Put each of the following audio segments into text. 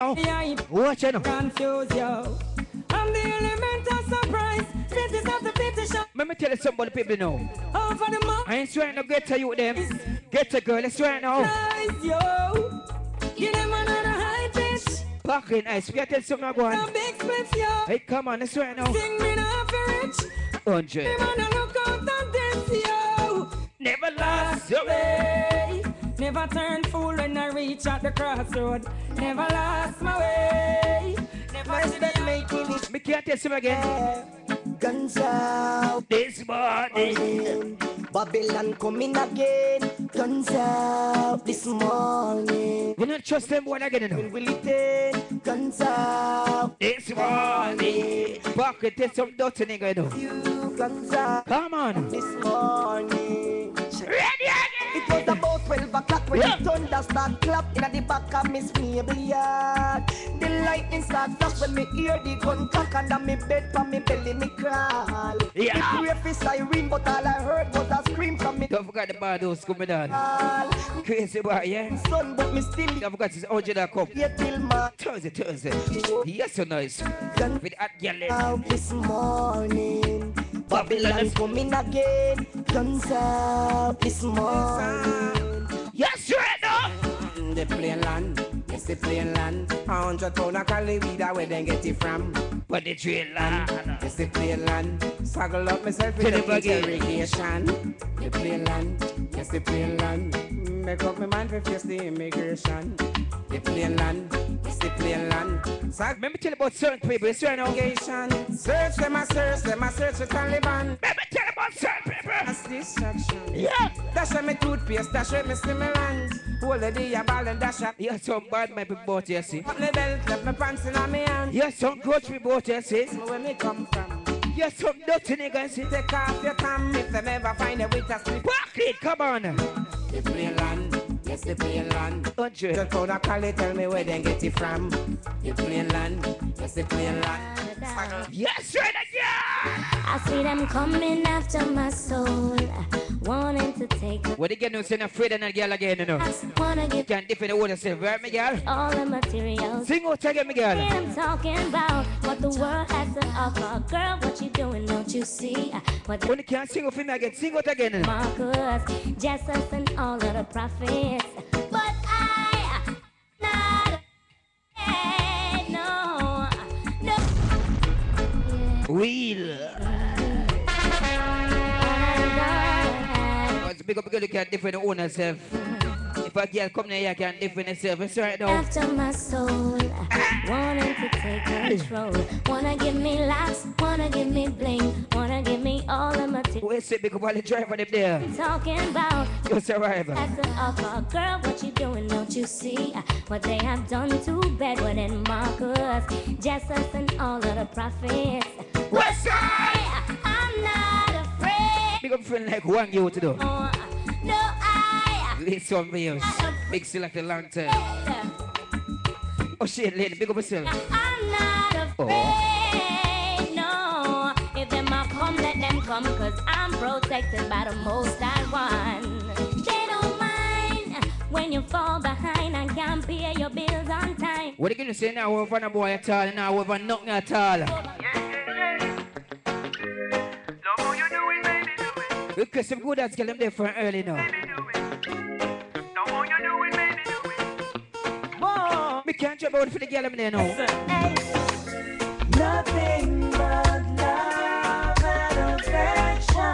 Oh, watch it confuse you. I'm the element of surprise. Of the petition. Let me tell you the people now. Over the moon. I ain't trying to get to you them. Get to girl, let's try now. Nice, yo. Give them another high pitch. Back in ice. We tell something I go A on. big spliff, yo. Hey, come on, let's try now. Sing me now for rich. Hundred. Me wanna look out at this, yo. Never lost your way. Way. Never turn fool when I reach at the crossroad. Never lost my way. Never see that making it. Me can't tell something again. Guns out, This morning. Babylon coming again. Guns out this morning. We don't trust them one again, you know. Will it take? Guns out, This morning. Back and tell some dirty nigga, you know. you guns out Come on. this morning. Ready again. It was about 12 o'clock when Yeah. the thunder start clap in the back of Miss Mabel yard. The lightning start flash when me hear the gun crack under me bed from me belly me crawl. Yeah. Me pray for siren but all I heard was a scream from me Don't forget the bad house coming on. call. Crazy boy, yeah? Son but me still Don't forget his 100 a cup. Yeah, till my Thursday, Thursday. Yes, so nice. With that girl there. out this morning. Babylon coming again. Guns out this morning. Yes, right now. Mm, The plain land, yes the plain land. A hundred pound of cali weed, where they get it from? But the trail land. Yes the plain land. Saggle up myself with the irrigation. The plain land, yes the plain land. Mm, Make up my mind for face the immigration. The plain land, yes the plain land. So Let me tell you about certain people. It's right now. Search them, a search them, a search the Taliban. Let me tell you about certain people. That's distraction. Yeah. Dash on me toothpaste, dash with me stimulant. Hold the day ball and dash up. Yeah, some bad my people bought you, see. Up me belt, left me pants in me hand. Yeah, some coach me bought you, see. Where me come from? Yeah, some dirty niggas, see. Take off your tam if they never find a with a slip. Back it, come on. The plain land, yes the plain land. Just pound a cali, tell me where they get it from. The plain land, yes the plain land. Yes, right again. I see them coming after my soul, wanting to take What again, you saying afraid girl again, you know. Wanna You get can't defend the yourself, right, me girl? all the materials. Sing again, me girl. I'm talking about what the world has to offer. Girl, what you doing? Don't you see what When you can't sing for me again, sing out again. Marcus, Jesus, and all of the prophets. But I, not, no, no. Yeah. Wheel. It's big up because you can't defend the own herself. A girl come there, you can't defend. It's right now. After my soul, wanting to take control. Wanna give me laughs, wanna give me bling, wanna give me all the material. Where's it? Because while the driver them there, Talking about you survive. has to. Girl, what you doing? Don't you see what they have done to Bedouin Marcus, Jesus, and all of the prophets? What's up? I'm not afraid. Big up friend like one you to do. No, no, I. Listen for you. Big still like a long time. Oh shit, lady, big up yourself. I'm not afraid, no. If them a come, let them come, cause I'm protected by the most I one. They don't mind when you fall behind and can't pay your bills on time. What are you gonna say now? Over a boy at all, now over nothing at all. Because some good ass get them there for early now. Me can't jump out for the girl them there now. Nothing but love and affection.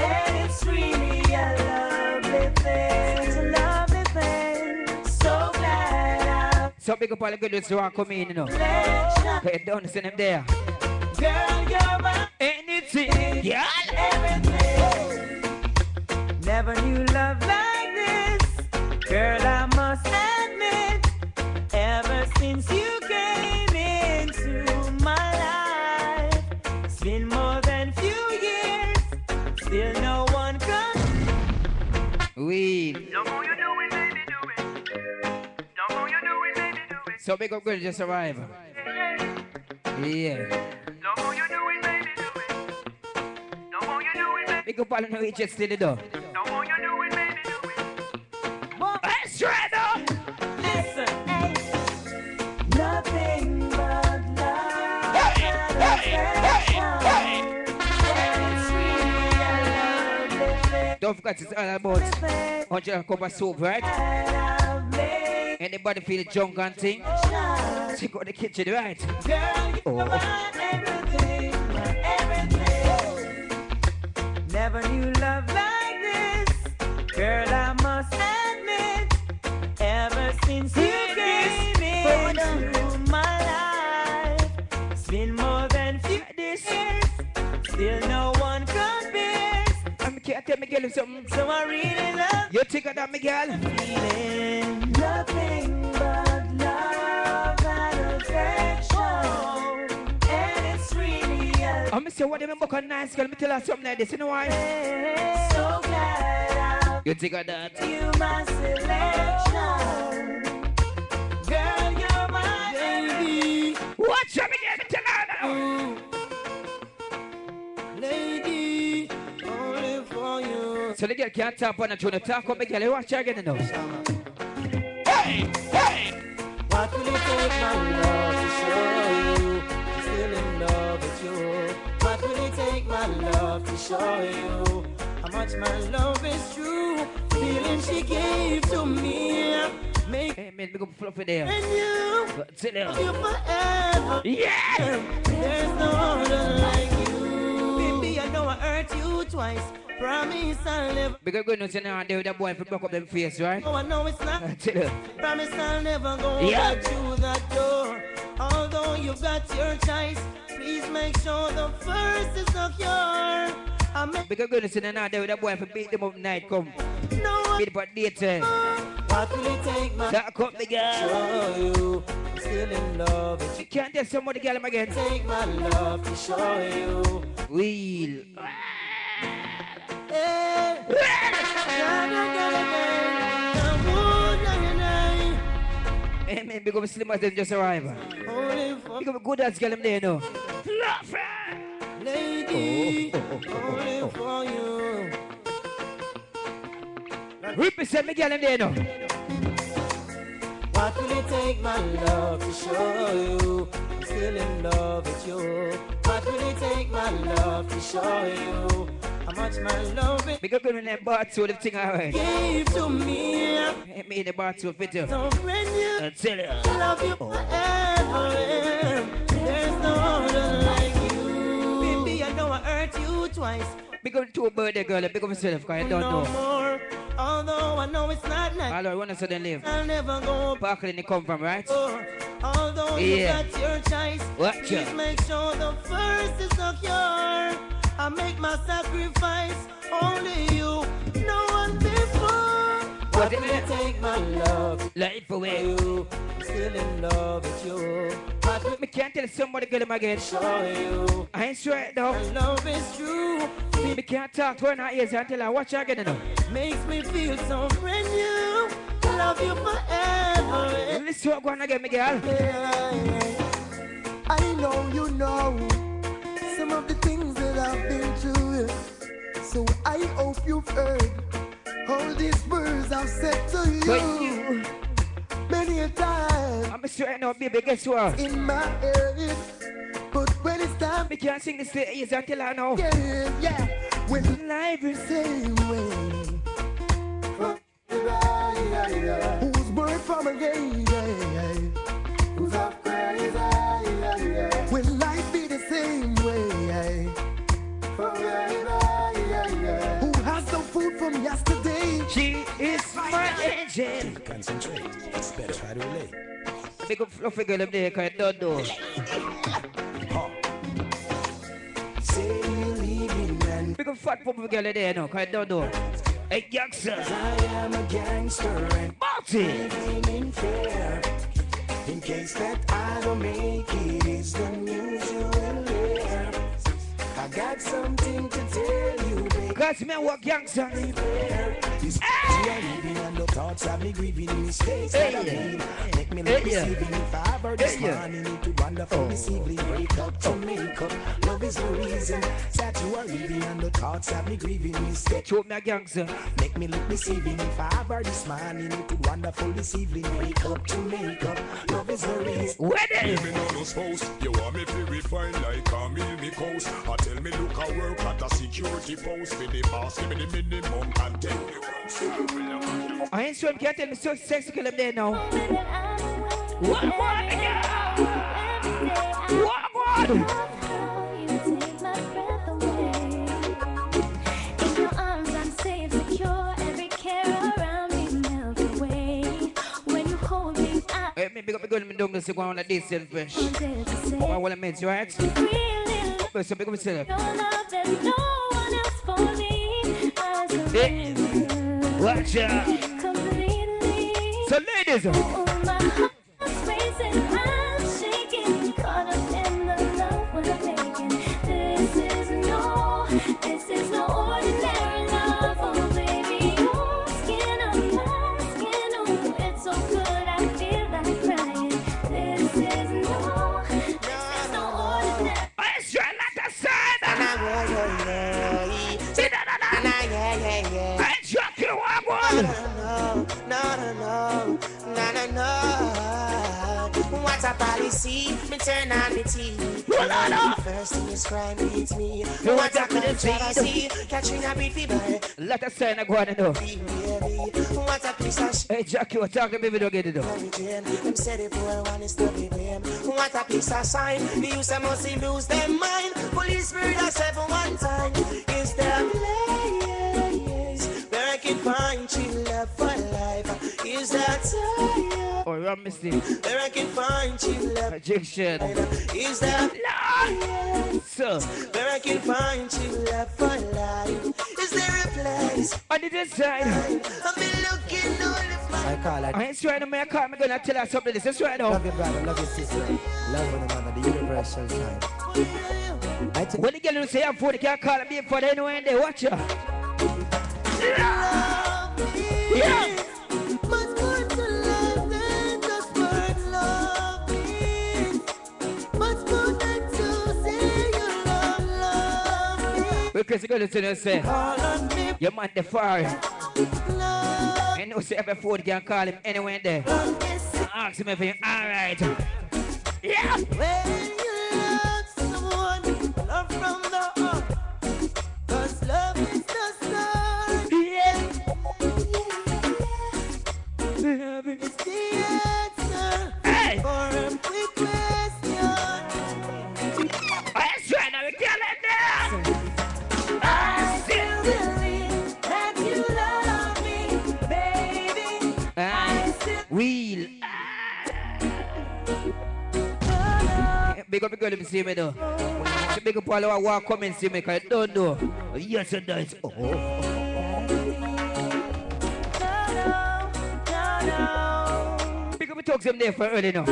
And it's really a lovely thing. It's a lovely thing. So glad So big up all the good ones who are coming in, you know. I let you. Don't send them there. Girl, you're my Anything, yeah. Everything. Never knew love like this. Girl, I must admit. Ever since you came into my life, it's been more than few years. Still no one comes. We. So big up good just survive. Yeah. Big up all the Norwegians still though. Let's Don't forget it's all about 100 cup of soup, right? Anybody feel the junk and thing? Check out the kitchen, right? Girl, Oh. everything, everything. Never knew love like this. Girl, I must admit, ever since you tell something. So I really love You of that, Miguel? feeling nothing but love and affection. And it's really a I'm say what them book on nice girl. Me tell her something like this. You know why? so glad You of that? You my selection. Girl, you're my baby. Watch out, Miguel. Tell her. Lady, So the girl can't tap on the tune. Talk up, Miguel. You watch her again now. What will it take, my love, to show you I'm still in love with you? What will it take, my love, to show you how much my love is true? Feeling she gave to me, make Hey, man, big up fluffy there. you Tell her. you forever. Yeah! There's no other like you. Baby, I know I hurt you twice. Promise I'll never. Because good news, you know, they with that boy if you broke up them face, right? Oh, I know it's not. Promise I'll never go Yeah. back through that door. Although you've got your choice, please make sure the first is secure. Make Because good news, you know, they with that boy if you beat them up night, come. no. Beat up eh? What will it take, my Talk up, Miguel. show you? I'm still in love with you. You can't tell somebody girl again. Take my love to show you. Wheel. Hey. Hey, man, slim as them just arrive. for Big good as girl there, you know. Fluffy! lady, only for you. Represent me girl there, you know. What will it take, my love, to show you I'm still in love with you? What will it take, my love, to show you how much my love up good in that bar too, the thing alright. gave to me? Hey, me in the bar too, fit you. So when you Uh, tell her. love you forever, there's no other like you. Baby, I know I hurt you twice. Up two birthday girl, up yourself, cause I don't no know. more. Although I know it's not nice, when I saw them live. I'll never go back. Parkland they come from, right? Although Yeah. you got your choice, Watch please make sure the first is secure. I make my sacrifice, only you, no one before. What is it? it take, my love, Life for away. you? I'm still in love with you. Will Me can't tell somebody girl him again. show you? I ain't sure though. My love is true. Me can't talk to her in her ears until I watch her again. Makes me feel so brand new. Love you forever. Let's talk one again, me girl. I know you know some of the things that I've been through. So I hope you've heard all these words I've said to you many a time I'm sure I know, baby, guess what? in my head. But when it's time we can't sing this to ears until I know. again, yeah, when the Life is same way. Oh, Whose word from a day? Who's up crazy? Will life be the same way? Oh, Who has some food from yesterday? She is my angel. Concentrate. It's better. Try to relate. Big up fluffy girl up there, cause I don't know. Say you leaving and Big up fat purple girl up there, know, cause I don't know. Hey, gangster. I am a gangster and Marty. living in fear. In case that I don't make it, is the news you will hear. I got something to tell you. Cause me walk gangster. This you are living and the thoughts of me grieving mistakes that I Hey. made. Make me look deceiving if I ever this morning need to wonder for this oh. evening. Break up to make up. Love is the reason that you are leaving and the thoughts me grieving. Choke me a gangster. Make me look deceiving if I ever this morning need to wonderful this evening. Break up to make up. Love is the reason. Wedding. Me no no spouse. You want me to refine like a meal me coast. I tell me look I work at a security post. The boss, give me the minimum content. I ain't sure you tell me so sexy kill him there now. What What what? Hey, me big up the girl me down to go on a decent fresh. I oh, want to mention, right? But so big up myself. Hey, watch out. So ladies, is no one. no, no, no, no, no, no. What a policy, me turn on the TV. First thing is crime beats me. What a controversy, catching a beat fever. Let us say, I go on and do. What a piece of shit. Hey, Jackie, what talking, baby, don't get it, Jane, them say the poor one is to be blamed. What a piece of sign. The youth them must lose their mind. Police murder seven one time. Is there place where I time Oh, you're missing. where I can find true love? Ejection. Is that Lord. So, where I can find true love for life? Is there a place? on the side, I've been looking all of my I call it I ain't swearing on me, I call me, gonna tell her something. This is right now. love your brother, love your sister, love one another, the universal time. I think When the girl will say I'm for the can't call me for the anywhere in there, watch her. Yeah. Much the girl is gonna say, Call on me, your man the fire. I know say every food can call him anywhere in there. Ask him if he alright. Yeah. Girl if you see me though. She up all our walk come and see me cause you don't know. Yes it does. Oh. No, no, no. Big up the talks them there for early now.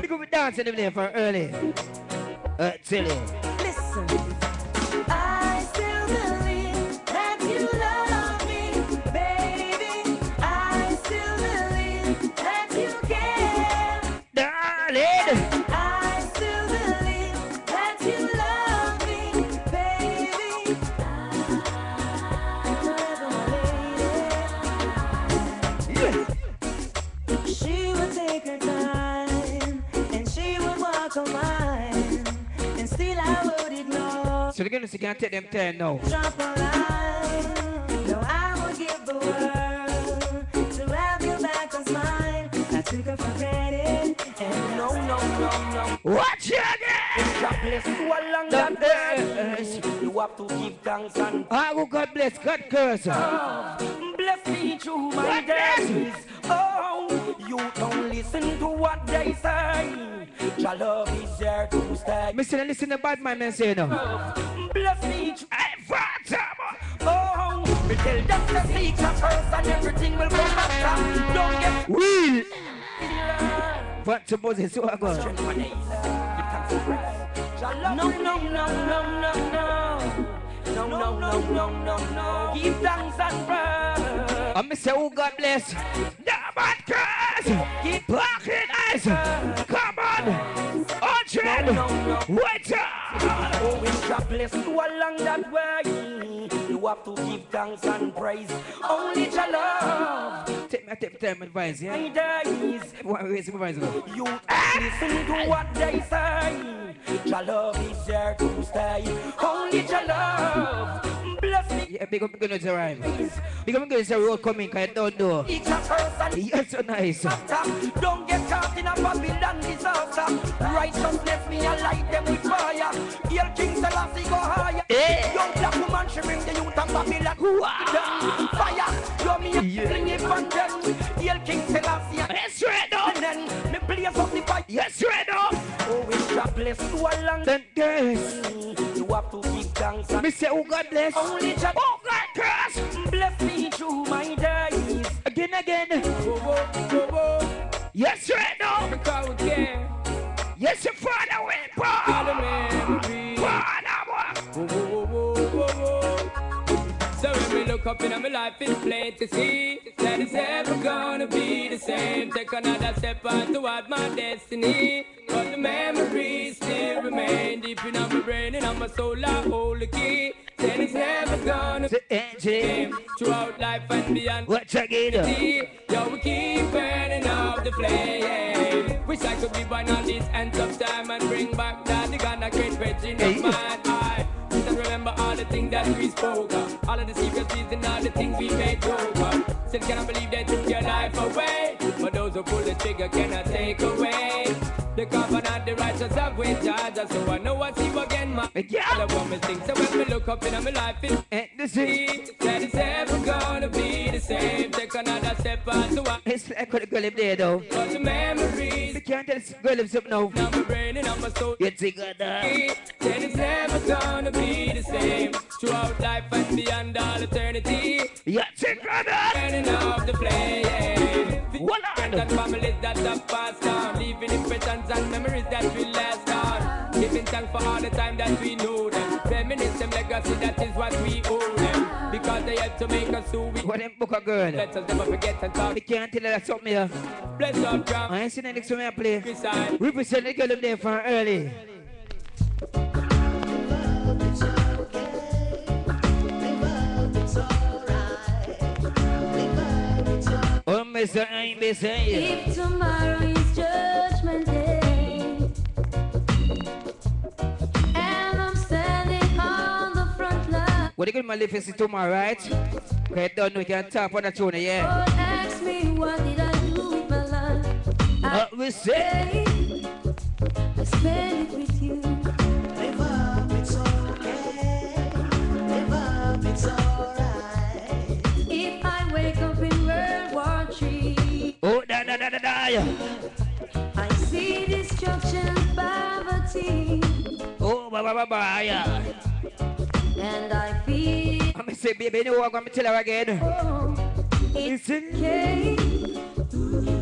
Big up the dancing them there for early. Uh, tell you. Listen. Ignore. So the girl can't take them time now. Drop a line, no, I would give the world to have you back and smile. I took her for granted, and no, no, no, no. Watch it again. God bless you along The earth. You have to give thanks and Ah, oh, God bless, God curse. bless me through my days. Oh, you don't listen to what they say. Your love is there to stay. Mr. Listen to bad man man say no. Bless me through. Hey, Father. Oh, me tell them the secret first and everything will come after. Don't get Will. learned. Father Moses, so I go. Strength for days. Give thanks and praise. Your love- No, no, no, no, no, no. No, no, no, no, no, no. Give thanks and praise. I miss say, oh God bless. Bad curse. Keep blocking us. Come on. Hundred. Wait up. Oh, bless you along that way, you have to give thanks and praise. Only your love, Take take me time advice, yeah? my days. Raise my voice? go? You listen to what they say. Your love is there to stay. Only your love, bless me. Yeah, big up goodness arrive. Big up goodness road coming, cause you don't know. Each a person Yes, so nice. disaster. Don't get caught in a Babylon disaster. Righteousness me a light them with fire. Hail King Selassie go higher. Eh. Young black woman she bring the youth of Babylon. Wow. Fire. Yo me Yeah. fling it from them. Hail King Selassie. Yes, right now. And then blaze up the fire. Yes, right now. Oh, it's jobless to a along. Then, guys, You have to give thanks me say, oh God bless. only just Oh God curse. bless me through my days. Again, again. Whoa, whoa, whoa, whoa. Yes, right now. Because we care. Yes, your father. All the memories. Father, boy. Whoa, whoa, whoa, whoa, look up in my life, it's plain to see that it's never gonna be the same. Take another step on toward my destiny. But the memories still remain deep in my brain and on my soul. I hold the key. Then it's never gonna engine. be throughout life and beyond. What's again? Yo, we keep burning up the flame. Wish I could be born on this end of time and bring back that the Ghana great virgin Hey. of mine. I that we spoke of, all of the secrecies and all the things we made joke of. Still cannot believe they took your life away, but those who pull the trigger cannot take away. The covenant, the righteous have with charge, so I know I see you again, man. Yeah. All I want me so when me look up in my life, it's And this is. that it's ever gonna be the same. Take another step on to what It's like what the girl there, though. the memories. You can't tell this girl lives up now. Now my brain and my soul. You think of that. Then it's never gonna be the same. Throughout life and beyond all eternity. You think of that. Turning off the flame. Hold on. And families that have passed on. Leaving impressions and memories that will last on. Giving thanks for all the time that we know them. Feminism legacy, that Because they to make us who we What them book a girl? Let us never forget and talk. Me can't tell her that's something here. Bless up, drum. I ain't seen anything to me play. Beside. Represent the girl live there from early. Oh, Mr. I'm busy. If tomorrow is judgment What you gonna live is tomorrow, right? Okay, don't know can talk on the tune, yeah. Lord ask me what did I do with my life? I Uh, we say, I spend it with you. Live up, it's okay. Live it's alright. If I wake up in World War III, oh, da da da da da. I see destruction, poverty, Oh, ba ba ba ba, yeah. And I feel I'm gonna say, baby, what I'm gonna tell her again. oh, it's Listen, okay.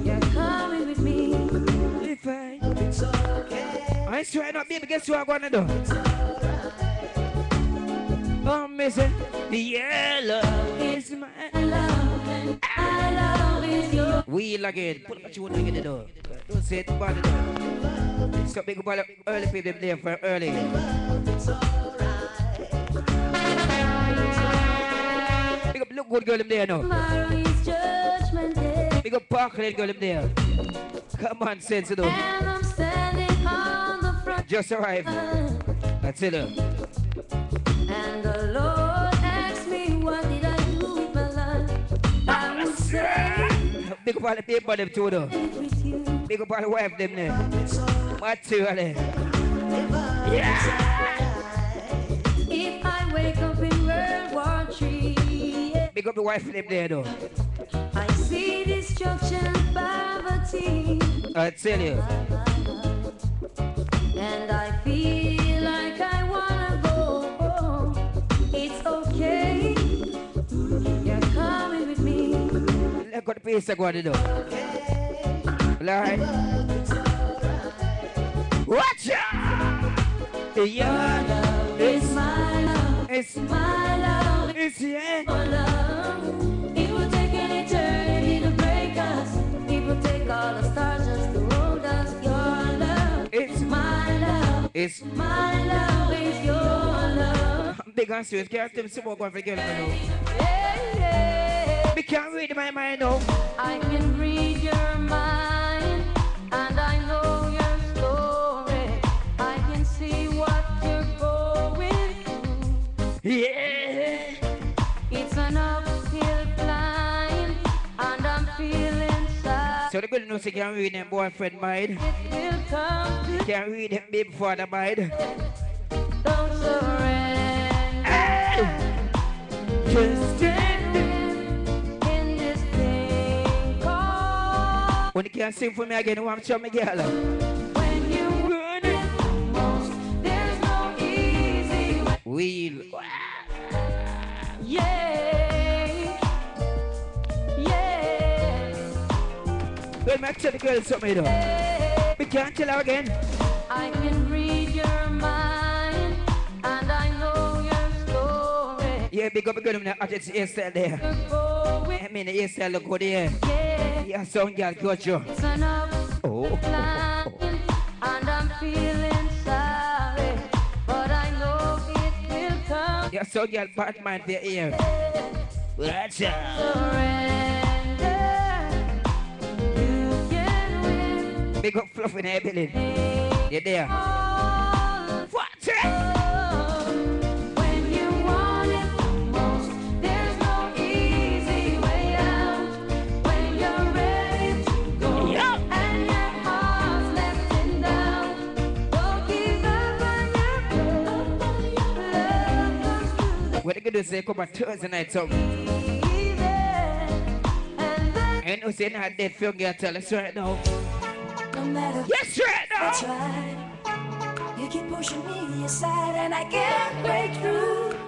You're coming with me. if I, It's okay. I swear not, baby, guess what I'm gonna do? Oh, missing the yellow is my love, I love is your wheel again. Put my tune again, though. Don't say it though. Stop big up all early people there for early. Big up, look good girl in there, no. tomorrow is judgment day, Big up Parkland girl there. Come on, sense, though. and I'm standing on the front Just arrived. That's it, though. and the Lord asked me what did I do with my life. I say Big up all the people them too, though. it. Big up all the wife them there. What too, Ale? Yeah! If I wake up in World Big up the wife them there, though. I see destruction, poverty, I tell you. and I feel like I wanna go. It's okay, you're coming with me. Look what the piece of God, though. Lord. Watch out! Yeah, It's my love, it's, my love, it's, yeah. your love. It will take an eternity to break us. It will take all the stars just to hold us. Your love, It's, my love, it's, my love is your love. big and serious. Can't tell me some more going for girl. Yeah, yeah. Can't read my mind now. I can read your mind, and I know your story. I can see what you're going through. Yeah. The good news you can read them boyfriend mind. to Can read them baby father mind. don't surrender. Hey! Just stand In this thing called When you can't sing for me again, you want to show me girl. when you want it most, there's no easy way. Wheel. Well, make tell the girl something though. We can't tell her again. I can read your mind, and I know your story. Yeah, big up a girl in the artist hairstyle there. I mean, the hairstyle look good there. yeah. Yeah, sound girl got you. It's an Oh. line, and I'm feeling sorry, but I know it will come. Yeah, sound girl bad mind your ear. Watch letting down, don't give up love comes to What they gonna they come on Thursday night, so. and Ain't no saying that dead film girl tell us right now. No matter Yes, right I now. try, you keep pushing me aside and I can't break through.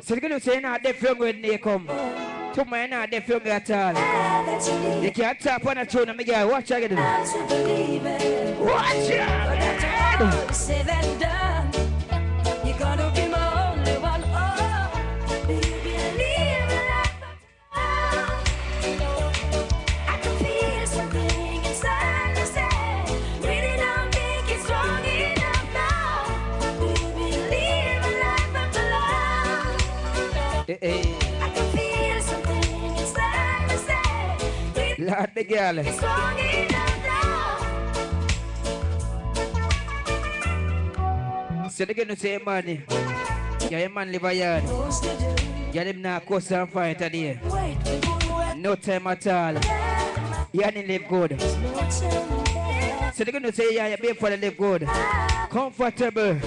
So they're gonna say not dead film when they come. To my not dead film at all. Ah, you You can't tap on a tune and me. Watch out, get it. not to believe it. Watch out. all is done, now. So they're gonna say money. Yeah, man live a yard. Supposed to do. Yeah, them not coast and fight today. Wait. No time at all. Yeah, they live good. So they're gonna say, yeah, you pay for the live good. Comfortable.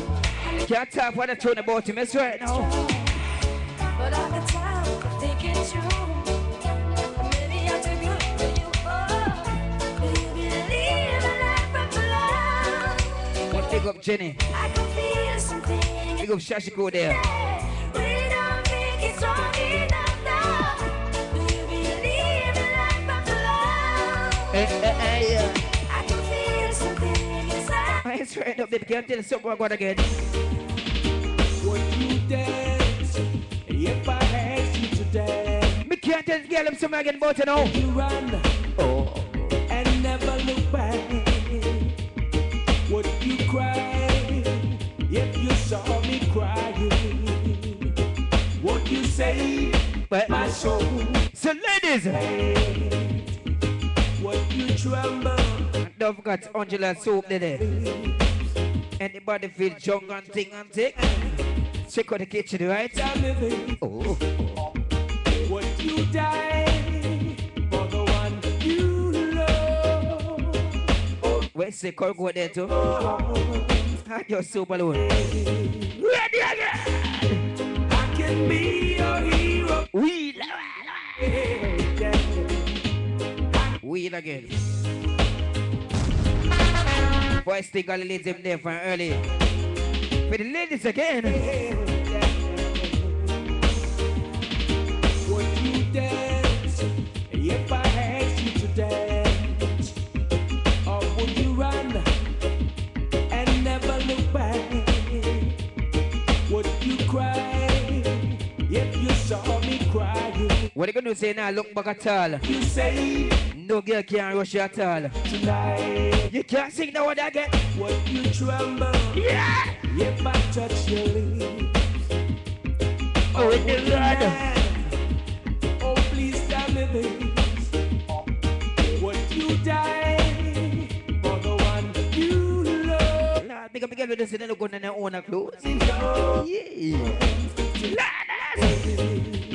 Can't talk what I told about him. That's right now. Big up Jenny. I can feel something. Big up Shashiko there. We don't think it's strong enough now. Do you believe in life after love? Eh, eh, eh, yeah. I can feel something inside. I swear up, baby. Can't tell something about again. Would you dance if I asked you to dance? Me can't tell the girl them something again about you now. You run Oh. and never look back. Say But, my soul? so ladies, Would you tremble? don't forget Angela soup there. Anybody feel junk and thing and thing? Check out the kitchen, right? Oh. Would you die for the one you love? Where's the car go there too? Oh. Hide your soup alone. Ready again! Wheel, wheel again. Boys think all the ladies them there from early. For the ladies again. Would you dance What you gonna do say now? Look back at all. You say No girl can rush you at all. tonight, You can't sing that one again. What you tremble Yeah! if I touch your lips? Oh, in the Lord. Oh, please tell me this. Would you die for the one you love? Make up the girl with this and look on their own clothes. Yeah. Lord, I can be your Ladies.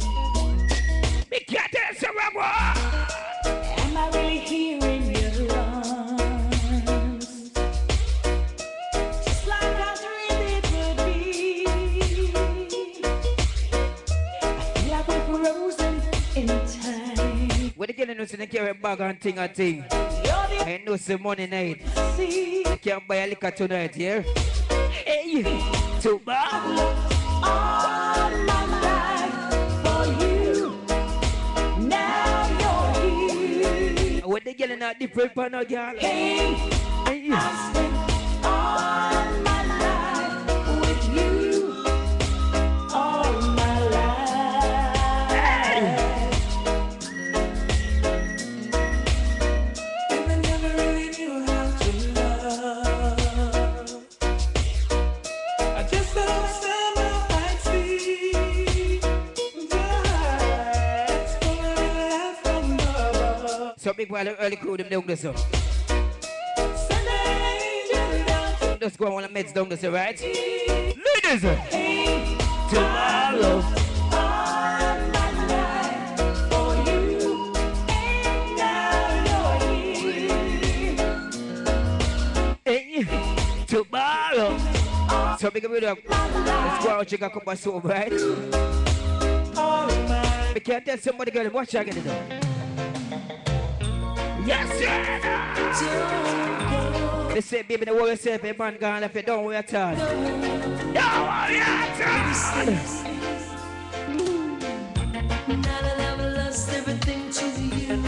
the girl knows they carry bag and thing and thing. I know some money night. They can't buy a liquor tonight, yeah? Hey, tomorrow. All my life for you. Now you're here. When the girl in a different pan of girl. Hey, Hey, I spent all my life So big while the early crew them down this. uh. Send an angel down to Just go on the meds down this, right? Ladies, uh, tomorrow. all my life for you. And now you're here. Hey, tomorrow. So big up with them. Let's go out check a cup of soup, right? We can't tell somebody girl watch again though. Yes, sir. They say, baby, don't worry yourself, a man gone left you, don't worry at all. Don't worry at all. Now that I've lost everything to you,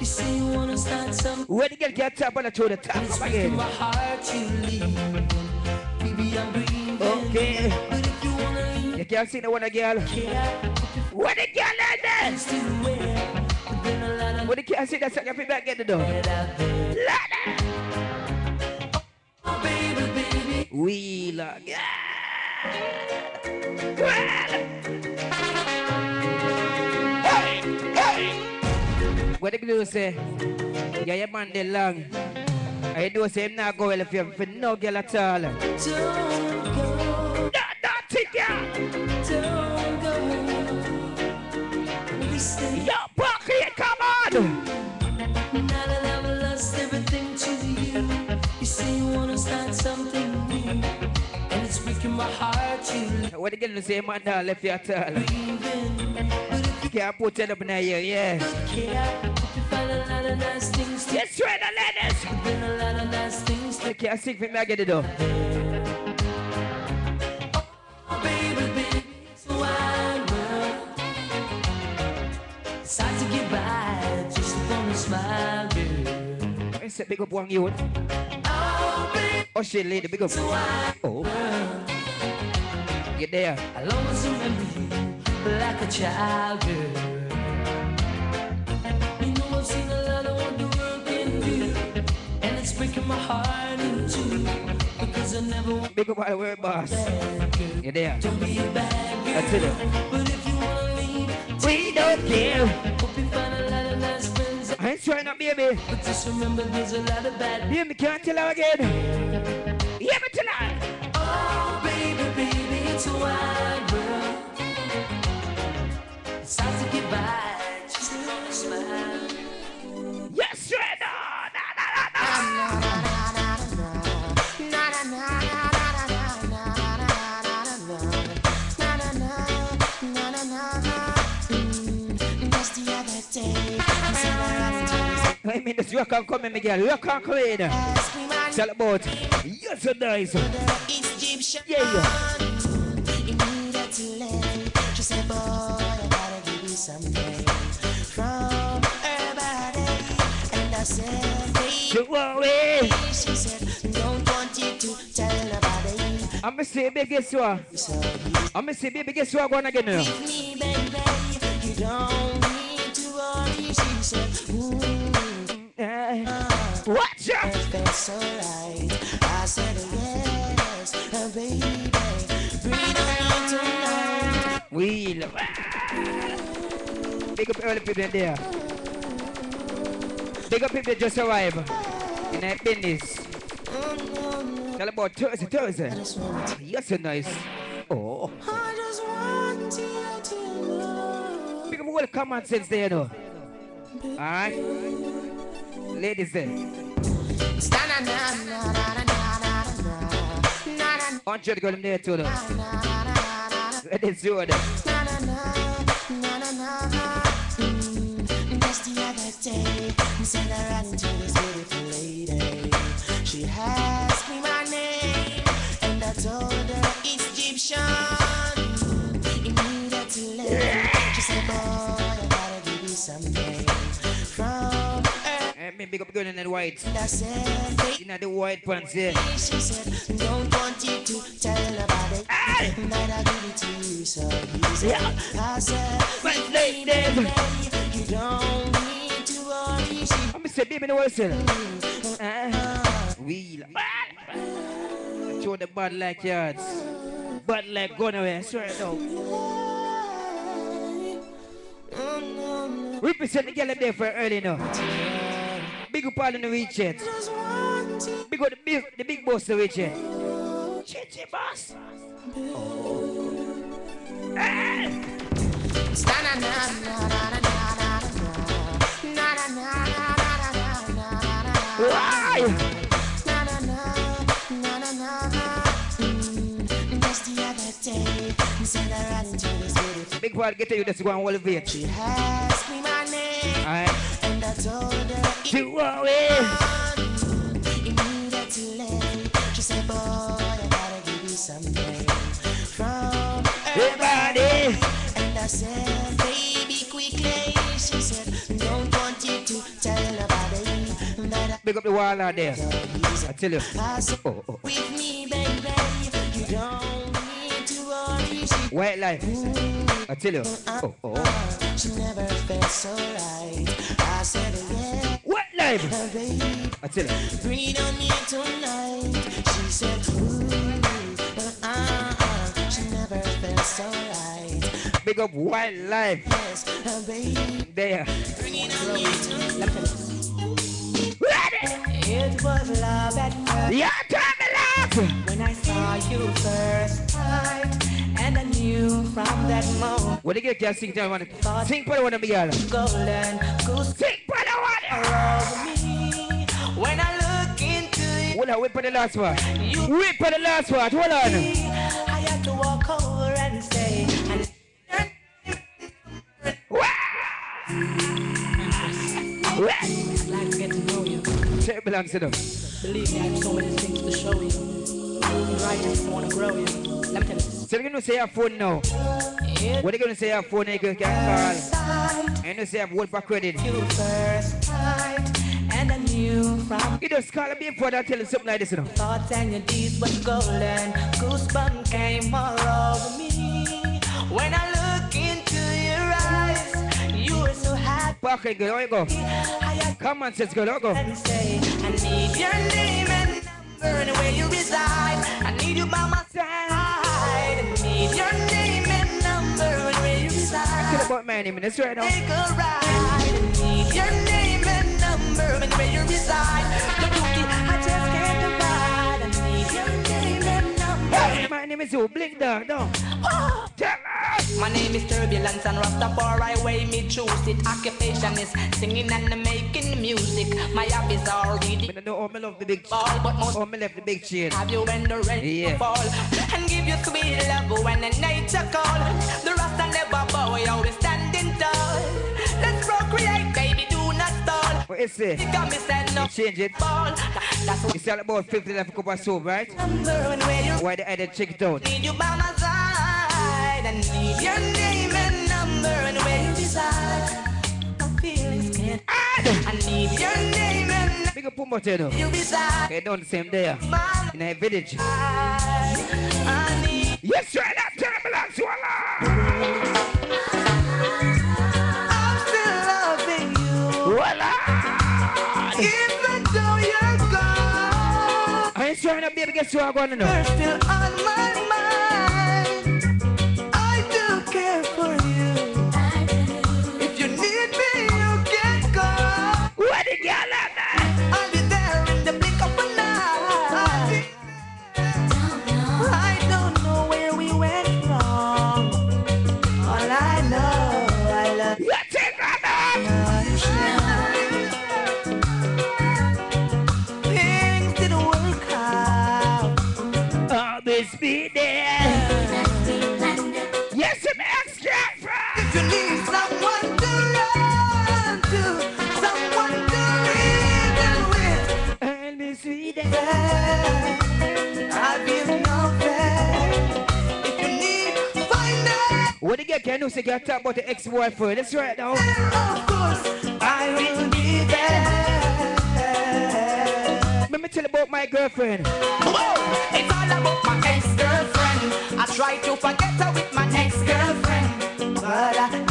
you say you wanna start something. When the girl get top on the throw the top It's up breaking again. my heart you leave. Baby, I'm breathing. Okay. But if you wanna leave, You can't see no one girl. yeah, When the girl like that. When the can't see that people back get the door. We like yeah. Hey, hey. What say? Yeah, your man dey long. I do say him not go well if you for no girl at all. What the girl say man not left you at all. Can't put it up in ear, yeah. Yes, right, the ladies. You can't sing for me, I get it though. I said big up one youth. Oh shit, lady, big up. Oh. Get there. I'll always remember you like a child girl. You know I've seen a lot of what the world can do, and it's breaking my heart in two because I never want Big up the word boss. Get there. to be a bad girl. That's it. But if you wanna leave, We don't care. Friends. I ain't trying not baby. But just remember, there's a lot of bad. Me, can't tell her again. Hear me tonight. Oh, baby, baby, it's a wild world. It's hard to get by, just a smile. Yes, right now. Na, na, na, na. I mean, this rock and come in, Miguel. Rock and clean. Tell about. Yes, so nice. Yeah, yeah. She said, boy, I gotta give you something from her body. And I said, baby, Don't worry. she said, don't want you to tell nobody. I'm gonna say, baby, guess what? I'm gonna say, baby, guess what? Going again now. with me, baby, you don't need to worry. She said, ooh, Eh, Watch out. felt so right. I said, yes, uh, baby, bring on tonight. Wheel. Big up all the people there. Big up people just arrived in that business. Tell about Thursday, Thursday. Yes, so nice. Oh. Big up all the common sense there, you know. Alright? Ladies. Hundred girl them there too though. Ladies you there. Just the other day, said I ran into this beautiful lady. She asked me my name, and I told her Egyptian. She said, Boy, I gotta give you something Eh, me big up girl in the white. I said, Baby, You know the white pants here. she said, Don't want you to tell nobody that I give it to you so easy. I said, But Baby, you don't need to worry. She I'm gonna say baby the whistle. Uh, wheel. Show the bad like yards. Bad like gun away. Swear it out. Represent the girl up there for early now. Big up all in the reach yet. Big up the big, the big boss the reach yet. Chichi boss. Why? Mm, just the other day, said I ran into this. Big get to you that's going to elevate. She asked me my name, Alright. and I told her To away. immediately. She said, Boy, I gotta give you something from Everybody. And I said, Baby, quickly. She said, Don't want you to tell nobody that I Big up the wall out there. I tell you. Said, oh, oh, oh. with me, baby. You don't need to worry. White life. I tell you. Oh, oh. she never felt so right. I said, Yeah, White life. I tell you. Breathe on me tonight. She said, Ooh, uh, uh, uh. She never felt so right. Big up white life. Yes, uh, baby. There. Breathe on me tonight. Ready? It was love at first Yeah, turn me love. when I saw you first time, and I knew from that moment What do you get? Can sing down? Sing for the one of me, y'all. golden goose Sing for the one. over me. When I look into you, Hold on, wait for the last you Wait for the last one. Hold on. I had to walk over and say, and! I'd like to get to know you. Belongs to them. Believe me, I have so many things to show you. Right, I want to grow you. Let me tell you. So they're gonna say your phone now. It What they gonna say your phone you can call? time And you say ah, word for credit. you first time, and I knew from You just call me before that tell you something like this, you know. thoughts and your deeds was golden. Goosebumps came all over me. When I look into your eyes, you were so happy. Parker you go? Come on, how you go? and say, I need your name and where you reside. I need you by my side. I need your name and number and where you reside. about my name in this right now. Take a ride. I need your name and number and where you reside. Hey, my name is who? Blink no. Oh. My name is Turbulence and Rastafari way me choose it. Occupation is singing and making music. My hobbies are reading I know how me love the big ball, but most me left the big chain. have you when the rain Yeah. fall and give you sweet love when the nature call. The Rasta never bow, we always standing What is it? You got me stand You up, change it. ball. That's what It's all about 50 left cup of right? number and where you Why they added check it out? need you by my side. I need your name and number and where you reside. My feelings can't. I need your name and Big up Pumba Teno. you reside. Okay, done the same day. In a village. I need. Yes, right, that turbulence, voila! I'm still loving you, Voila! Gone. I ain't trying to be able to get you going to know. You're still on my mind. I do care for you Yes, ex-girlfriend. If you need someone to run to, someone to reason with, be. I've been What can say, girl talk about the ex-boyfriend. That's right now. Of course, I will be there. Me tell about my girlfriend. Whoa, it's all about my ex-girlfriend. I try to forget her with my ex-girlfriend, but I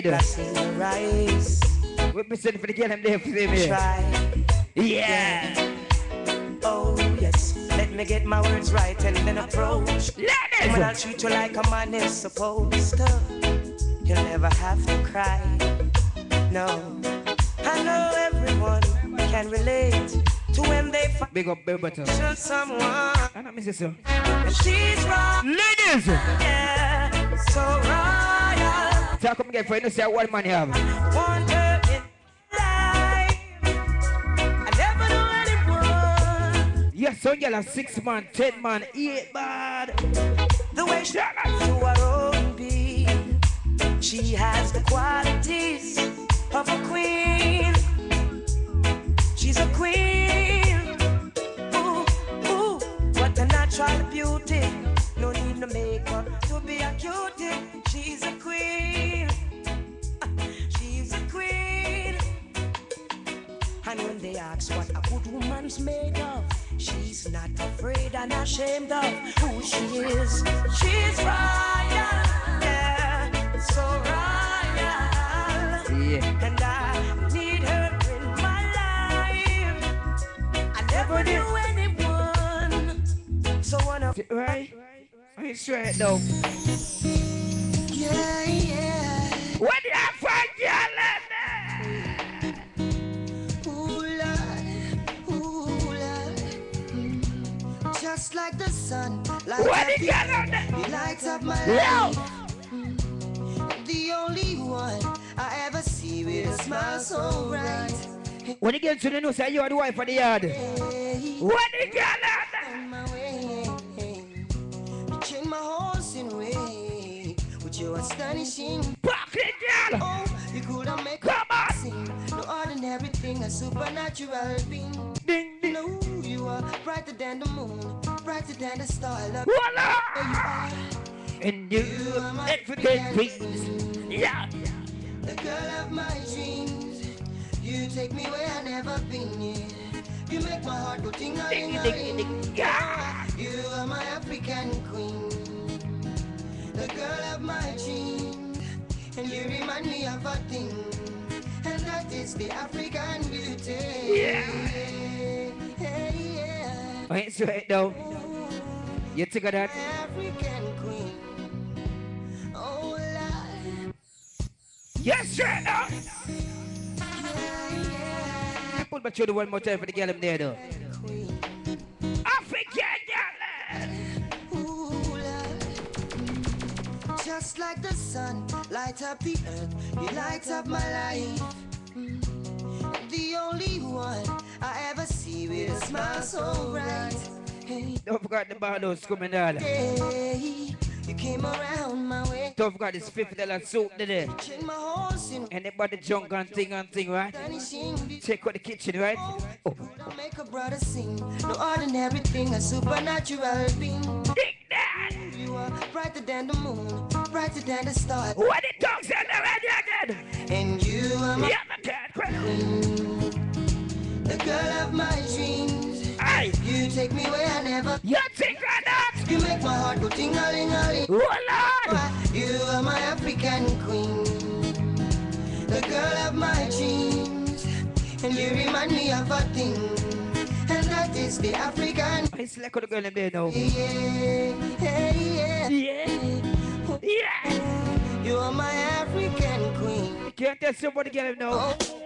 Wait, baby. I seen her eyes. Wait, me send for the girl them there for me. Try. Yeah. Oh, yes. Let me get my words right and then approach. I'll Ladies. treat you like a man is supposed to. You'll never have to cry. No. I know everyone can relate to when they find Big up, baby butter. someone. I know, Mrs. Sir. She's wrong. Ladies. Yeah. So royal. Tell come get. You say what you have. Want her in life. I never knew anyone. Yes, son, girl six man, ten man, eight man. The way she acts to her own. She has the qualities of a queen. She's a queen. Ooh, ooh, what a natural beauty. No need no makeup to be a cutie. She's a queen. She's a queen. And when they ask what a good woman's made of, she's not afraid and ashamed of who she is. She's royal, yeah, so royal. Yeah. And I need her in my life. I never knew anyone. So one of Right? I straight though. yeah, yeah. What you girl in there? Ooh, Lord, ooh, Lord. Mm. Just like the sun, light What up the the girl on there? You light up my life. Mm. The only one I ever see with a smile so bright. When you get to the news, say you are the wife of the yard. What the girl on there? My. Change my horse in way with your astonishing. Fuck the girl. Oh, you could have made Come on. sing. No ordinary thing, a supernatural being. Ding, ding. No, you are brighter than the moon, brighter than the star. Love Voila. you are. And you African queens. Yeah. The girl of my dreams. You take me where I've never been. You make my heart go ting a ling a ling. You are my African queen. The girl of my dreams. And you remind me of a thing. And that is the African beauty. Yeah. Hey, yeah. I ain't straight though. You of that? African queen. Oh, Lord. Yes, now. Put my children one more time for the girl them there though. Just like the sun, light up the earth, you light up my life. Mm. The only one I ever see with a smile so bright. Don't forget the bardos coming down. You came around my way, Don't forget this fifty dollar soup today. changed my horse in And they bought the junk and thing and thing, right? Check out the kitchen, right? Oh, oh. Could make a brother sing? No ordinary thing, a supernatural being. dig that. You are brighter than the moon, brighter than the stars. What the dogs are already again? And you are my Yeah, my cat, the girl of my dreams. Hey, You take me where I never. you think of that? You make my heart go ting a ling a ling. Oh, Lord. You are my African queen, the girl of my dreams, and you remind me of a thing, and that is the African. I select the girl in there now. Yeah, yeah, Yeah. Yeah. You are my African queen. Can't tell somebody get him now. Oh,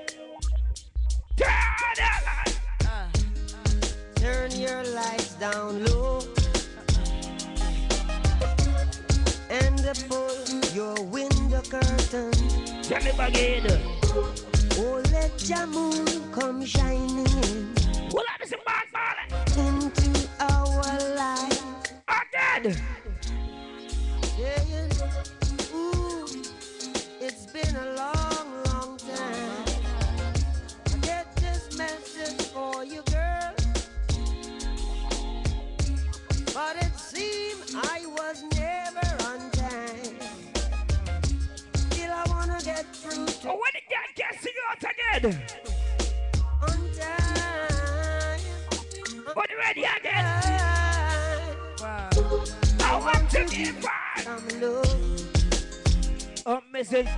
turn your lights down low and pull your window curtain. Johnny Baghead. Oh, let your moon come shining in. Well, that is a bad Into our life. Again. Again. on time. But ready again. Time. I want to. Some love, Oh, Mrs.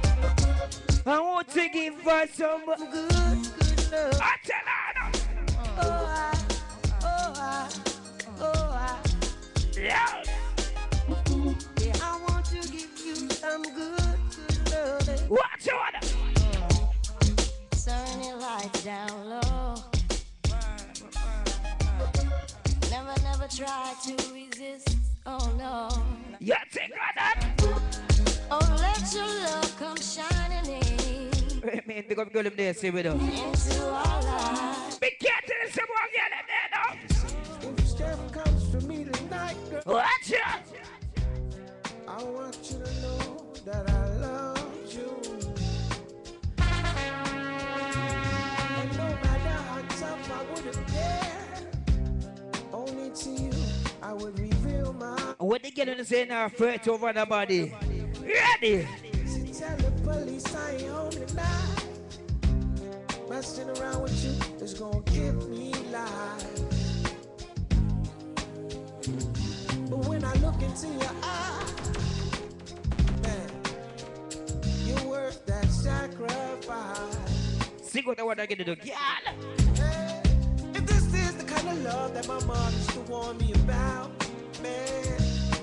I want to give her some. good, good love. I tell her. Oh, I, oh, I, oh, I. Yeah. Yeah, I want to give you some good, good love. Watch out. Turn your lights down low. Never, never try to resist. Oh no. You think of that? Oh, let your love come shining in Wait, man, big up girl them there, see with them. into our lives. Be careful, some more girl them there now. If Steph comes to me tonight, girl, Watch out. I want you to know that I I would reveal my. What they get in the say now, afraid over the body. Ready? See, tell the police I ain't home tonight. Messing around with you is gonna give me life. But when I look into your eyes, man, you're worth that sacrifice. See what I want to get to do. Girl. Love that my mom used to warn me about, man,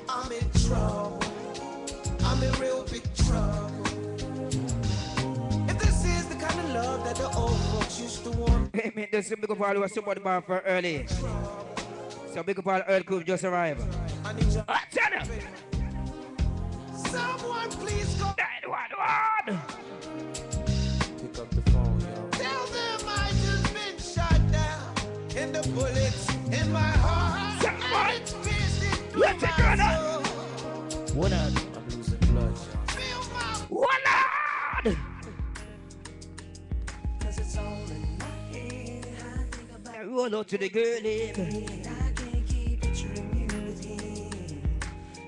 I'm in trouble. I'm in real big trouble. If this is the kind of love that the old folks used to warn Hey, man, there's some big up all somebody born for early. So big up all early crew just arrived. I need you. I tell them. Someone please go 911. pick piercing through Let's take my it on. soul. What up? I'm losing blood, yo. Feel my What up? Cause it's all in my head. I think about Now roll out to the girl. it. I can't keep picturing you with him.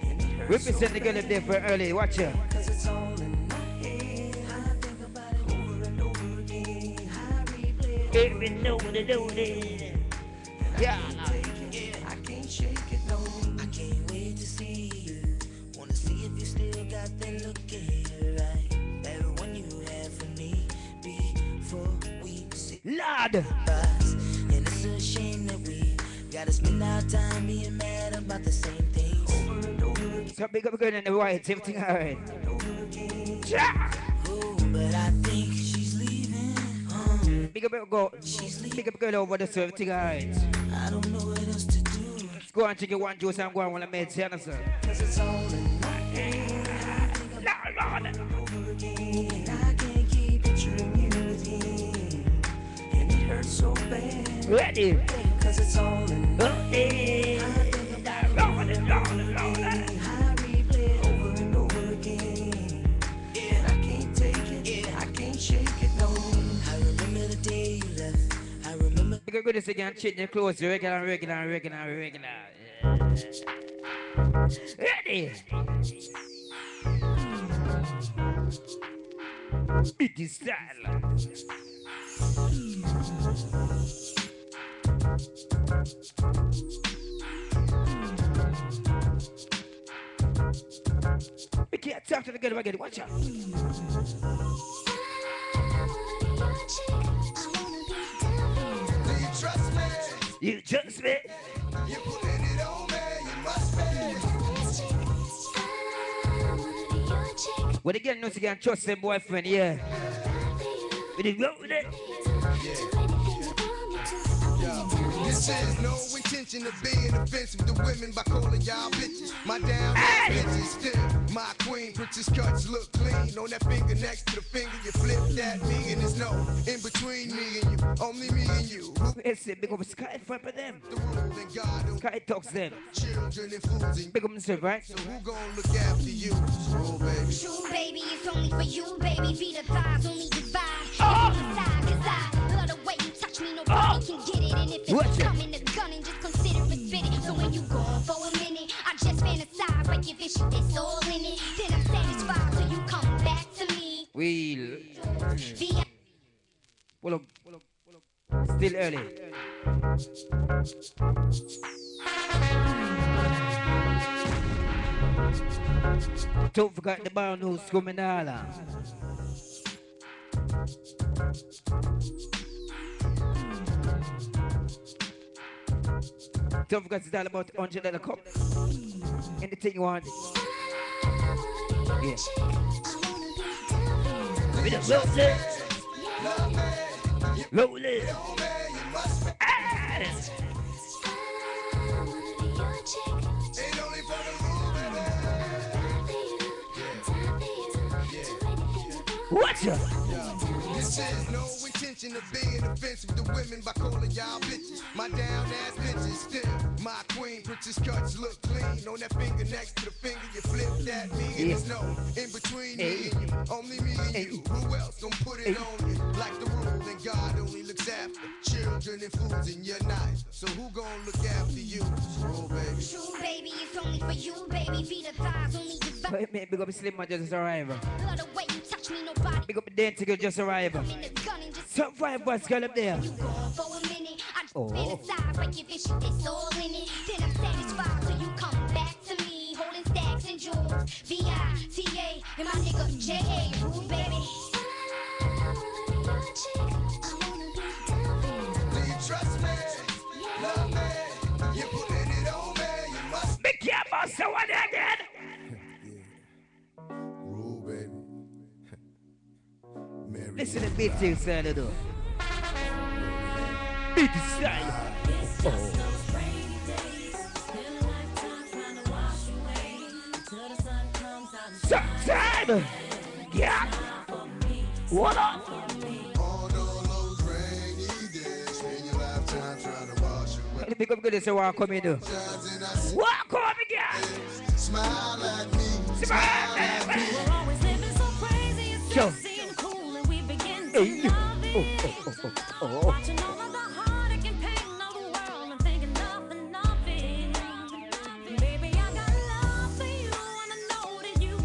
And it hurts Represent the girl up there for early. Watch her. Cause it's all in my head. I think about it over and over again. I replay it. Baby, know what to do then. Yeah. Lord. And it's a shame that we gotta spend our time being mad about the same things. Over and over again, So big up girl in the white. Everything alright. Yeah. Oh, but I think she's leaving. Um, Big up she's leaving. Big up girl over the everything alright. I don't know what else to do. Let's go and chicken one juice and go on when I made Sienna, sir. Cause it's all in my head. Lord. over again. Over again. And I can't take it. I can't shake it, no. I remember the day you left. I remember You can go this again, change your clothes, regular, regular, regular, regular. Yeah. Ready? This style. We can't talk to the girl again. Watch out. You trust me? When the girl knows she can trust her boyfriend, yeah. With the road with it. This is no intention of being offensive to women by calling y'all bitches. My down ass bitches still my queen. Princess cuts look clean on that finger next to the finger. You flip that me and there's no in between me and you. Only me and you. Listen, big up Sky fight for them. The rule and God don't Sky talks them. children and fools and Big up themselves, right? so who gon' look after you? Oh baby. True, baby, it's only for you, baby. Feet of thighs only divide. Oh. You touch can get it. And if it's it. coming to gun and just consider it fitted. So when you gone for a minute, I just fantasize like if it's it's all in it. Then I'm satisfied till you come back to me. We'll The up. Still early. Don't forget the bar news coming out. Don't forget it's all about 100 dollar cup. Anything you want. Yeah. With a rolling. Rolling. Ah. Ain't only for the rule, baby. Watch out. This is intention of being offensive to women by calling y'all bitches. My down ass bitches still my queen. Princess cuts look clean on that finger next to the finger. You flip that me and there's no in between me and you. Only me and you. Who else gon' put it on you? Like the rule and God only looks after children and fools and you're nice. So who gon' look after you? Oh baby. true, baby, it's only for you, baby. Feet of thighs only divide. Wait, man, big up Slim Man just arrived. Love the way you touch me. Nobody Big up Dancing Girl just arrived. come in the gun and just Some five boys girl up there. You gone for a minute. I just Oh. fantasize like if it's it's all in it. Then I'm satisfied till you come back to me, holding stacks and jewels. V I T A and my nigga J A. Ooh, baby. Do you trust me? Love me? You putting it on me? You must Big yeah, boss, so what Listen to beat to style though. Beat the style. Oh. Sometime. Yeah. What up? On all those rainy days, spend your lifetime trying to wash away. Let me come good so walk come in though. Shines and I see Walk come again. smile at me. Smile at me. Hey. love Oh, oh, oh, oh, oh. You, know you.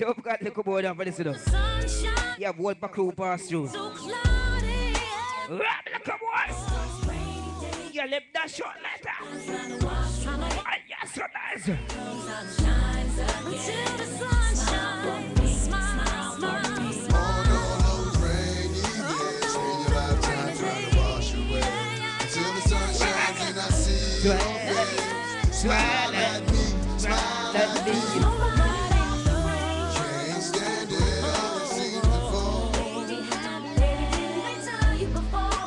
Don't forget to come for this though. Sunshine, You have one back crew pass through. so cloudy. Rap the come on. You left that short letter. And you're so. Until the sunshine, Face. Smile at me, smile at me.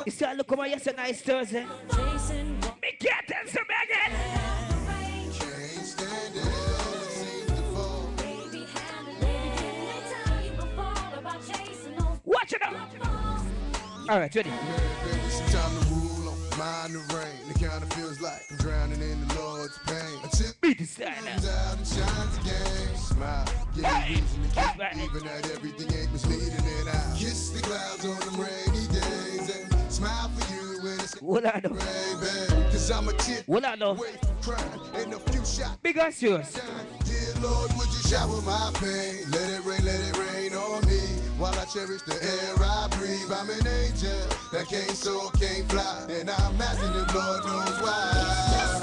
Can't stand look come on, yes, a nice Thursday. Me can't tell some again. Watch it out. All right, ready. Baby, it's time to rule on mind the rain. It kinda feels like drowning in the Lord's pain. Until Beat the comes out and shines again. Smile, give me reason to keep believing that everything ain't misleading. And I kiss the clouds on them rainy it's What I babe. Cause I'm a chip What I shots. Big ass yours. Dear Lord, would you shower my pain? Let it rain, let it rain on me. While I cherish the air I breathe, I'm an angel that can't soar, can't fly. And I'm asking the Lord knows why.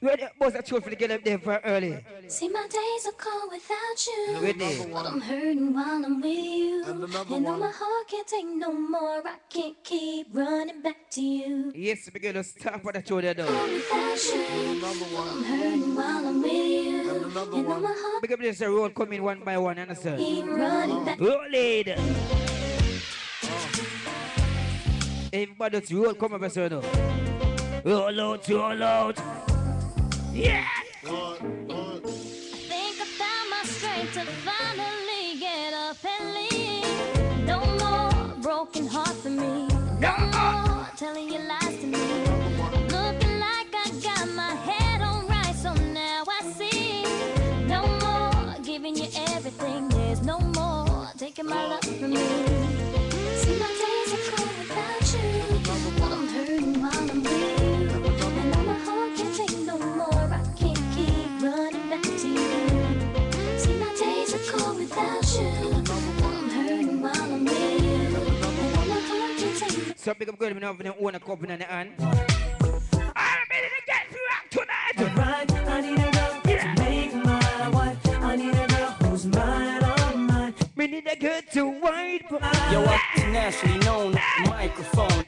Ready? Boss, I chose for the get up there for early. See, my days are cold without you. Ready? But I'm hurting while I'm with you. And, though my heart can't take no more, I can't keep running back to you. Yes, we gonna stop for the show there though. Without you, I'm hurting while I'm with you. And though my heart Big up this uh, road coming one by one, understand? keep running back. Roll it. Everybody just roll, come over, sir. now. Roll out, roll out. Yeah. think I found my strength to finally get up and leave. No more broken heart for me. No more telling you lies to me. Looking like I got my head on right, so now I see. No more giving you everything. There's no more taking my love from me. So big up good, we know them own a cup in the hand. I'm ready to get rock tonight. Right, I need a girl to make my wife. I need a girl who's mine, all mine. Me need a girl to wide. Yo, I'm internationally known microphone.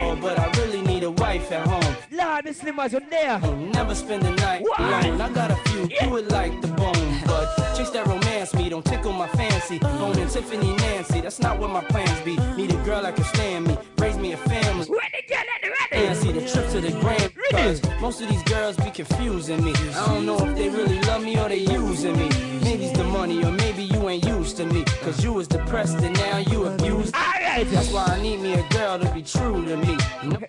Oh, but I really need a wife at home. Lord, Miss Slimmers on there. Never spend the night alone. I got a few, do it like the bone. But chicks that romance me don't tickle my fancy. Bone and Tiffany Nancy, that's not what my plans be. Need a girl that can stand me, raise me a family. And see the trip to the grand. Cause most of these girls be confusing me. I don't know if they really love me or they using me. Maybe it's the money or maybe you ain't used to me. Cause you was depressed and now you abused. Alright. That's why I need me a girl to be true to me.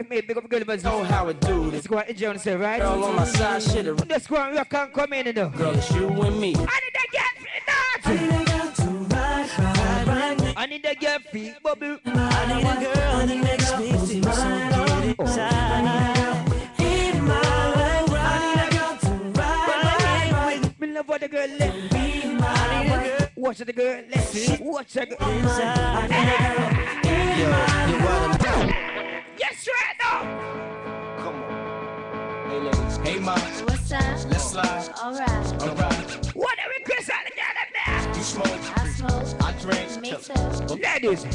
Hey, big up girl, but know how it do Let's this. go and enjoy yourself, right? Girl on my side, shit. a- Let's go and rock and come in, you know. Girl, it's you and me. I need a girl feet I need a girl to ride, ride, ride me. I need a girl feet bubble. I need a girl need a the girl, let's see. Watch the girl. inside. I need a girl in my life. Yes, right now. Come on. Hey, ladies. Hey, ma, What's up? let's slide. Alright, Alright, What are we Chris out together you smoke, I smoke. I drink. Me too. there? Ladies.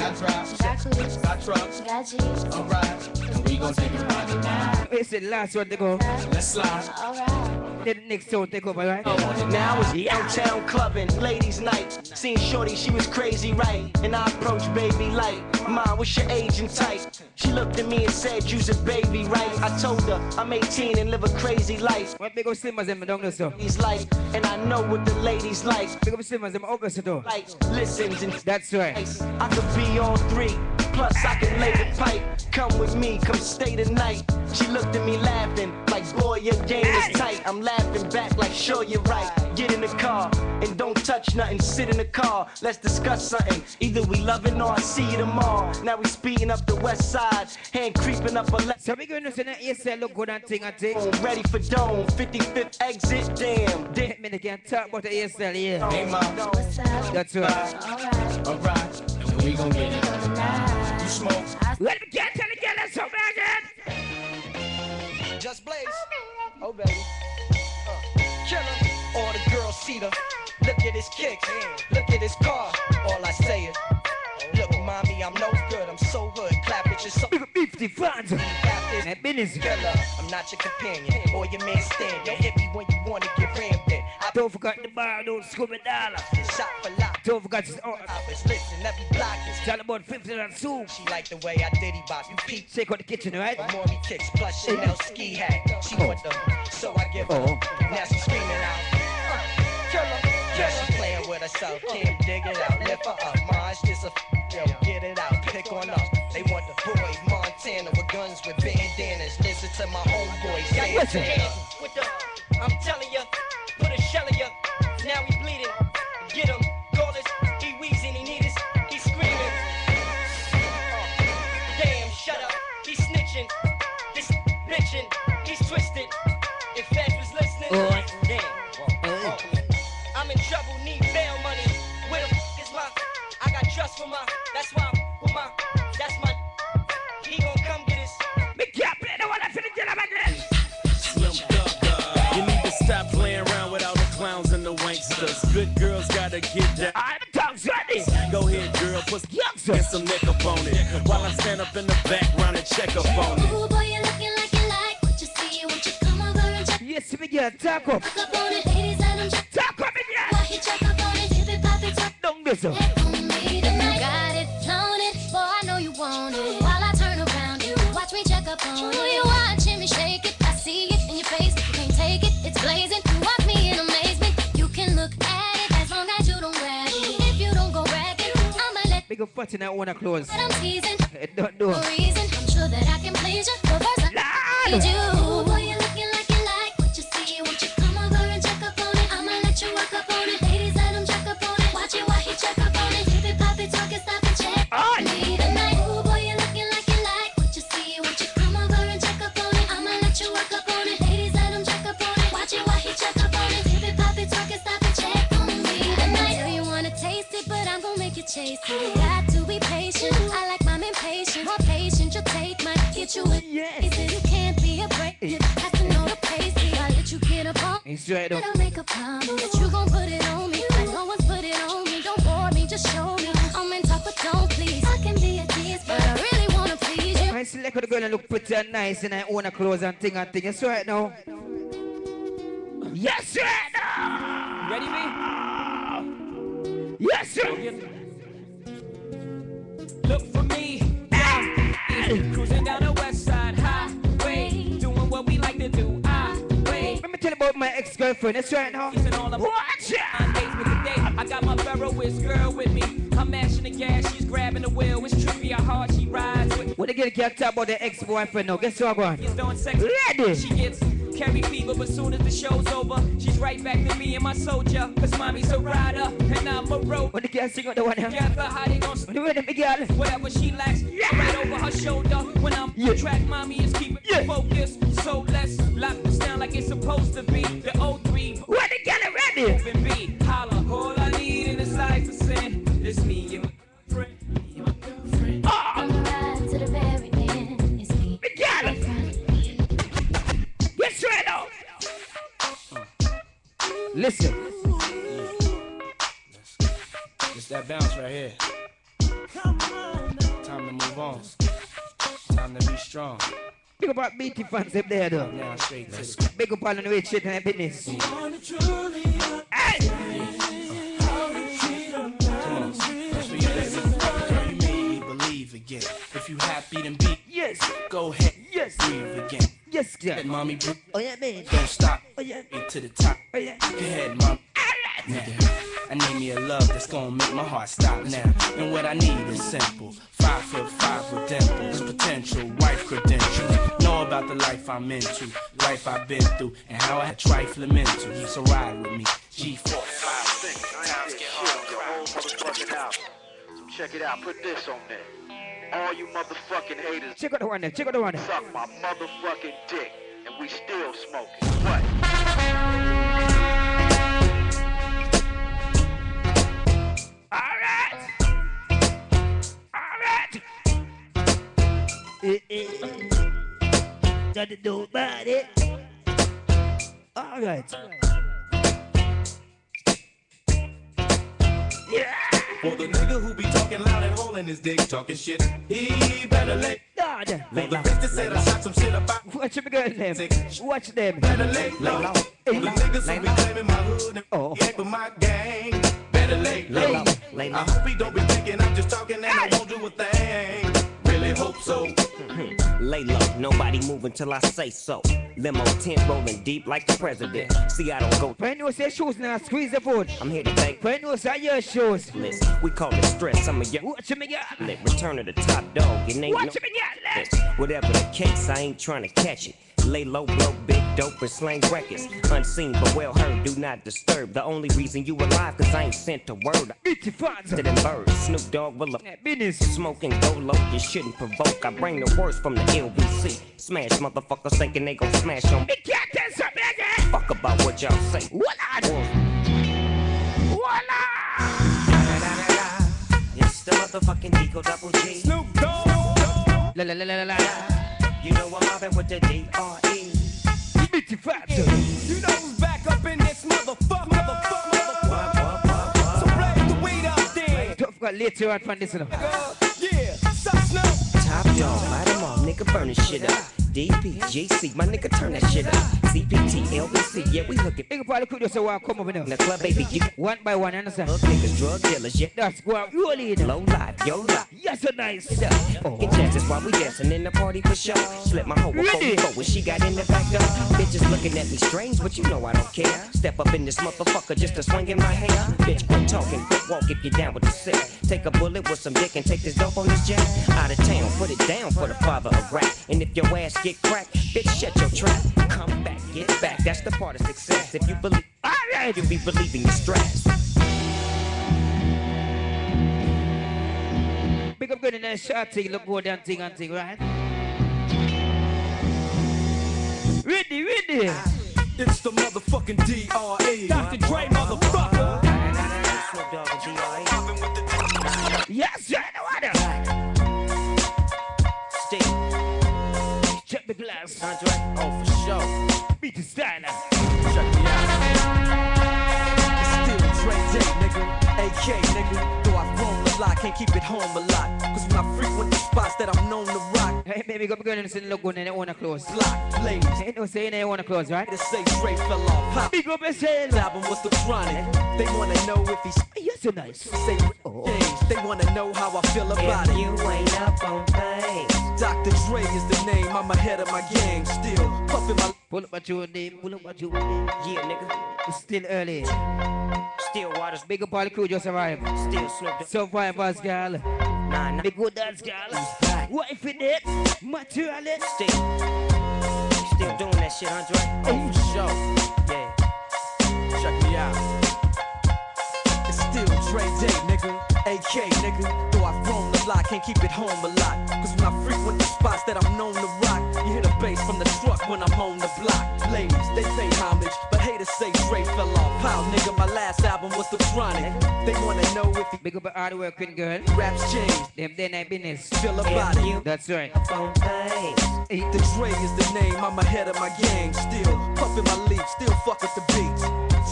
Got drops, Got clues. got trucks. Got G's. Alright, and we gon' take it right now. It's the last one to go. Let's slide. Alright. Then the next one take over, right? Oh, now it's downtown clubbing, ladies' night. Seen Shorty, she was crazy, right? And I approached baby light. Mom, what's your age and type? She looked at me and said, You's a baby, right? I told her I'm 18 and live a crazy life. What big up Slimmers them down there, so. He's like, and I know what the ladies like. Big up Slimmers them over, so. though. Like, listens and That's right. I could be on three. Plus, I can lay the pipe. Come with me, come stay the night. She looked at me laughing, like, boy, your game is tight. I'm laughing back, like, sure, you're right. Get in the car and don't touch nothing. Sit in the car, let's discuss something. Either we loving or I see you tomorrow. Now we speeding up the west side, hand creeping up a left. So we going to say that you say look good and thing and thing. Ready for dome, 55th exit, damn. Damn. Me they can talk about the ASL, yeah. Hey, ma, What's up? That's right. Alright. alright, and we gon' get it. You smoke, Let me get to the girl that's so bad. Just Blaze. Oh, baby. Uh, killer. All the girls see the. Look at his kicks. Look at his car. All I say is, look, mommy, I'm no good. I'm so hood. Clap at your so. Big up 50 fans. And business. Killer. I'm not your companion or your man stand. You hit me when you Don't forget the bar, don't scoop it dollar. shot for life. Don't forget his oh, Hoppers, listen, every block is. Tell about 50 and soup. She like the way I diddy bop. You peep. Take out the kitchen, right? Maury kicks plus Chanel ski hat. She want them, so I give her. Oh. Now she screaming out. Uh, kill her. Yeah, she playing with herself. Can't dig it out. Lift her up. Mine's just a yo. Get it out. Pick on up. They want the boy Montana with guns with bandanas. Listen to my homeboy. Say it Listen. With the, I'm telling ya, Good girls gotta get down. I'm tongues ready. Go ahead, girl, put Youngster. get some neck up on it. While I stand up in the background and check up on it. Ooh, boy, you're looking like you like what you see. Won't you come over and check Yes, me girl, talk up. up on it? Ladies, let them check Talk up, me Why girl. he check up on it? If it pop it, talk Down this. In that one clothes. But I'm teasing. Don't do. No reason. I'm sure that I can please you. But first I need you. You chase it. You got to be patient. I like mine impatient. More patient, you'll take my get you with yes. You can't be a break. You have to know the pace. I let you get up on. It's right though. I'll make a promise that you gon' put it on me. I know one's put it on me. Don't bore me, just show me. I'm in top, but don't please. I can be a tease, but I really wanna please you. I select the girl and look pretty and nice and I own her clothes and thing and thing. It's right now. Yes, right now. Ready, me? Yes, sir. Look for me. Ah, yeah. Cruising down the west side highway. Doing what we like to do. I wait. Let me tell you about my ex-girlfriend. It's right. Watch I got my Ferroist girl with me. I'm mashing the gas, she's grabbing the wheel. It's trippy how hard she rides with. What again can't talk about the ex-boyfriend now. Guess what, going? He's doing sex. Ready. She gets carry fever, but soon as the show's over, she's right back to me and my soldier. Cause mommy's a rider, and I'm a road. What the girl sing out the one here? Together, how they gon' The way them girl. Whatever she lacks, right over her shoulder. When I'm Yeah. track, mommy is keeping Yeah. focused. So let's lock this down like it's supposed to be. The O3. What the girl ready? Open B. Holla. All I need in this life is sin. It's me and Listen. Mm. It's that bounce right here. Time to move on. Time to be strong. Big up our BT fans up there though. Now straight to the Big up all the way shit and business. Mm. Come on. You, baby. Girl, me again. If you happy, then be. Yes. Go ahead. Yes. Breathe again. Yes, girl. Let mommy breathe. Oh yeah, man. Don't stop. Oh yeah. Into the top. Oh yeah. Go ahead, mom. Now, I need me a love that's gonna make my heart stop now. And what I need is simple. Five foot five with dimples, potential wife credentials. Know about the life I'm into, life I've been through, and how I had trifling mental. So ride with me. G4, 5, 6, times get hard. motherfucking album. So check it out. Put this on there. All you motherfucking haters. Check out the there. Check out the there. Suck my motherfucking dick, and we still smoking. What? Alright. Alright. Nothing to do about it. Alright. Yeah. For the nigga who be talking loud and holding his dick, talking shit, he better lay. God. For the bitch that said I shot some shit about Watch them girl them. Watch them. better lay low. For the niggas who be claiming my hood and Oh. he ain't for my gang, better lay low. I hope he don't be thinking I'm just talking and I won't do a thing. Really hope so. Hmm. Lay low, nobody move until I say so. Limo tent rolling deep like the president. See, I don't go. Brand new say shoes now, squeeze the foot. I'm here to thank Brand new say your shoes. Listen, we call it stress. I'm a young Watch them girl. return of the top dog. It ain't Watch no them girl. Listen, Whatever the case, I ain't trying to catch it. Lay low, blow big dope and slang records. Unseen but well heard, do not disturb. The only reason you alive, cause I ain't sent a word. Bitty fans. To them birds, Snoop Dogg will up. Business. Smoking go low, you shouldn't provoke. I bring the worst from the LBC. Smash motherfuckers thinking they gon' smash on me. Can't tell something. Fuck about what y'all say. Voila. Voila. It's the motherfucking D-O Double G. Snoop Dogg. La la la la la la. You know I'm mobbing with the D-R-E. Bitty fans. You know who's back up in this motherfucker, motherfucker, motherfucker. So blaze the weed up there. Don't forget later on from this one. Yeah, suck Snoop. Top dog, light 'em off, nigga burn this shit up. DP, GC, my nigga turn that shit up. CPT, LBC, yeah, we hooking. Nigga probably could just say, well, come over now. The club, baby, you One by one, understand? Hook niggas, drug dealers, yeah. That's go out rolling. Low life, yo life. Yes, a nice. Get chances while we dancing in the party for sure. Slip my hoe Ready? go when she got in the back door. Bitches looking at me strange, but you know I don't care. Step up in this motherfucker just to swing in my hair. Bitch, quit talking, quit walk if you're down with the sick. Take a bullet with some dick and take this dope on this jet. Out of town, put it down for the father of rap. And if your ass get cracked, bitch, shut your trap. Come back, get back. That's the part of success. If you believe, alright, you be believing your stress. Big up good in that short thing, look good and thing and thing, right? Ready, ready. It's the motherfucking DRE. Dr. Dre, motherfucker. Yes, no other. Steve. Check the glass. Andre, oh, for sure. Beat the style. Check me out. It's still Dre Day, nigga. AK, nigga. Though I've grown a lot, can't keep it home a lot. Cause when I frequent the spots that I'm known to rock, Hey, baby, go go and look good in the owner clothes. block, ladies. Ain't no saying they wanna close, right? To say Dre fell off. Pop. Big up. His album was the chronic. They wanna know if he's Yes, so nice. say things. Oh. They wanna know how I feel about If it. you ain't up on things. Dr. Dre is the name. I'm ahead of my game. Still puffin' my Pull up my your name, pull up at your name. Yeah, nigga. It's still early. Still waters, Big up all the crew just arrived. still Snoop. Survivors, girl. Nah, nah. Big good dance, girl. What if it did? Materially. Still, still doing that shit, Andre. Oh, for sure. Yeah. Check me out. It's still Dre Day, nigga. AK, nigga. Though I've grown a lot, can't keep it home a lot. Cause when I frequent the spots that I'm known to rock, you hear the bass from the truck when I'm on the block. Ladies, they pay homage, but haters say Dre fell off. How, nigga, my last album was The Chronic. They wanna know if he Big up all the working girl. raps changed. Them day night business. Feel about If it. you That's right. up on things. The Dre is the name, I'm ahead of my game. Still puffin' my leaf, still fuck with the beats.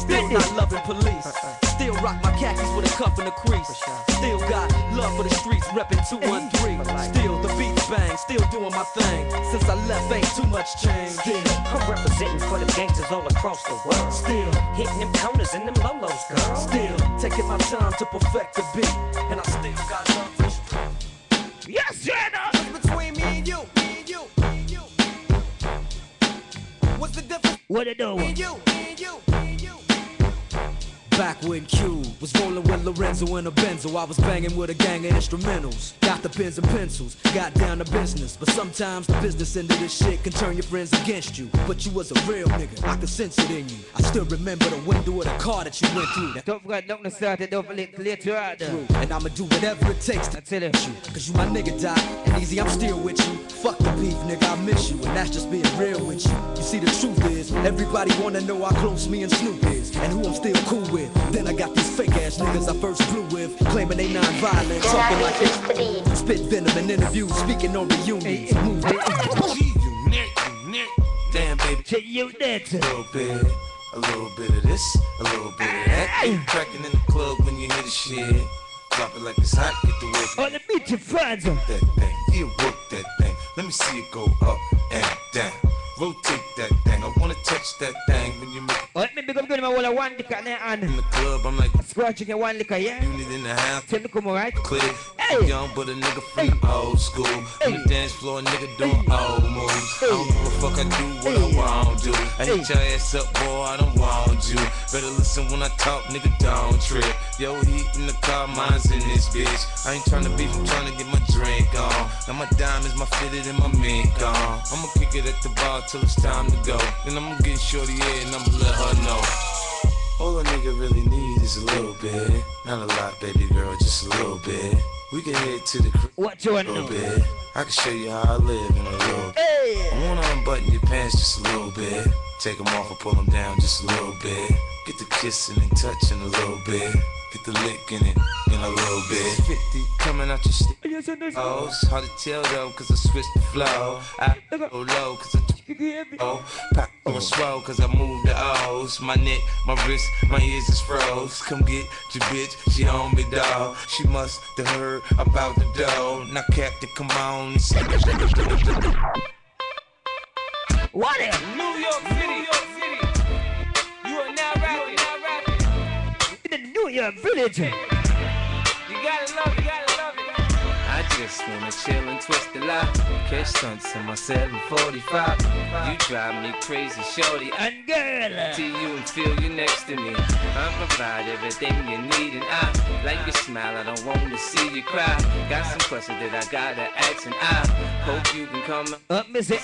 Still not loving police. Uh, uh, uh. Still rock my khakis with a cuff and a crease. Still got love for the streets, reppin' 213. Still the beats bang, still doing my thing. Since I left, ain't too much change. Still, I'm representing for the gangsters all across the world. still, Hitting them corners and them lolos, girl. still taking my time to perfect the beat. And I still got love for you. Yes, Jenna. Between me and you, me and you, me and you. What's the difference What you do? me and you, me and you? Back when Q was rolling with Lorenzo in a Benzo, I was banging with a gang of instrumentals. Got the pens and pencils, got down to business. But sometimes the business end of this shit can turn your friends against you. But you was a real nigga, I could sense it in you. I still remember the window of the car that you went through. That Don't forget, don't get started. Don't forget later out there. And I'ma do whatever it takes to tell you. you. Cause you my nigga, Doc. And easy, I'm still with you. Fuck the beef, nigga, I miss you. And that's just being real with you. You see, the truth is, everybody wanna know how close me and Snoop is. And who I'm still cool with. Then I got these fake ass niggas I first blew with. Claiming they non-violent. Talking like they spit venom in interviews. Speaking on reunions. Move You you. Damn, baby. Check you that. A little bit, a little bit of this, a little bit of that. You cracking in the club when you hear the shit. Drop it like it's hot, get the work. Oh, on the beat, your friends. that thing, yeah, work that thing. Let me see it go up and down. Rotate that thing. I wanna touch that thing when you make let me up good my whole one liquor in and the club. I'm like, scratching your one liquor, yeah? unit in the house. Tell me come alright. Clear. Hey. Young but a nigga free old school. On the dance floor, nigga doing old moves. I don't give a fuck, I do what I want to. I hit your ass up, boy, I don't want you. Better listen when I talk, nigga, don't trip. Yo, heat in the car, mine's in this bitch. I ain't tryna beef, I'm tryna get my drink on. Now my diamonds, my fitted, and my mink on. I'ma kick it at the bar till it's time to go. Then I'ma get shorty here and I'ma let her know. All a nigga really need is a little bit. Not a lot, baby girl, just a little bit. We can head to the crib What you a wanna know? bit. I can show you how I live in a little bit. Hey! I wanna unbutton your pants just a little bit. Take them off and pull them down just a little bit. Get the kissing and touching a little bit. Get the licking it in a little bit. 50 coming out your stick. Yes, I know. Oh, it's hard to tell though, cause I switched the flow. I go low, cause I You can hear? Oh, pop on swell, cause I moved the O's. My neck, my wrist, my ears is froze. Come get your bitch, she on me, dog. She must have heard about the dough. Now, Captain, come on. What is? New York City, New York City. You are now rapping, now rapping. In the New York Village. You gotta love it, you gotta love it. I just wanna chill and twist the lot. Catch stunts in my 745. You drive me crazy, shorty. And girl, uh, to you and feel you next to me. I provide everything you need, and I like your smile. I don't want to see you cry. Got some questions that I gotta ask, and I hope you can come. Up, Miss Girl,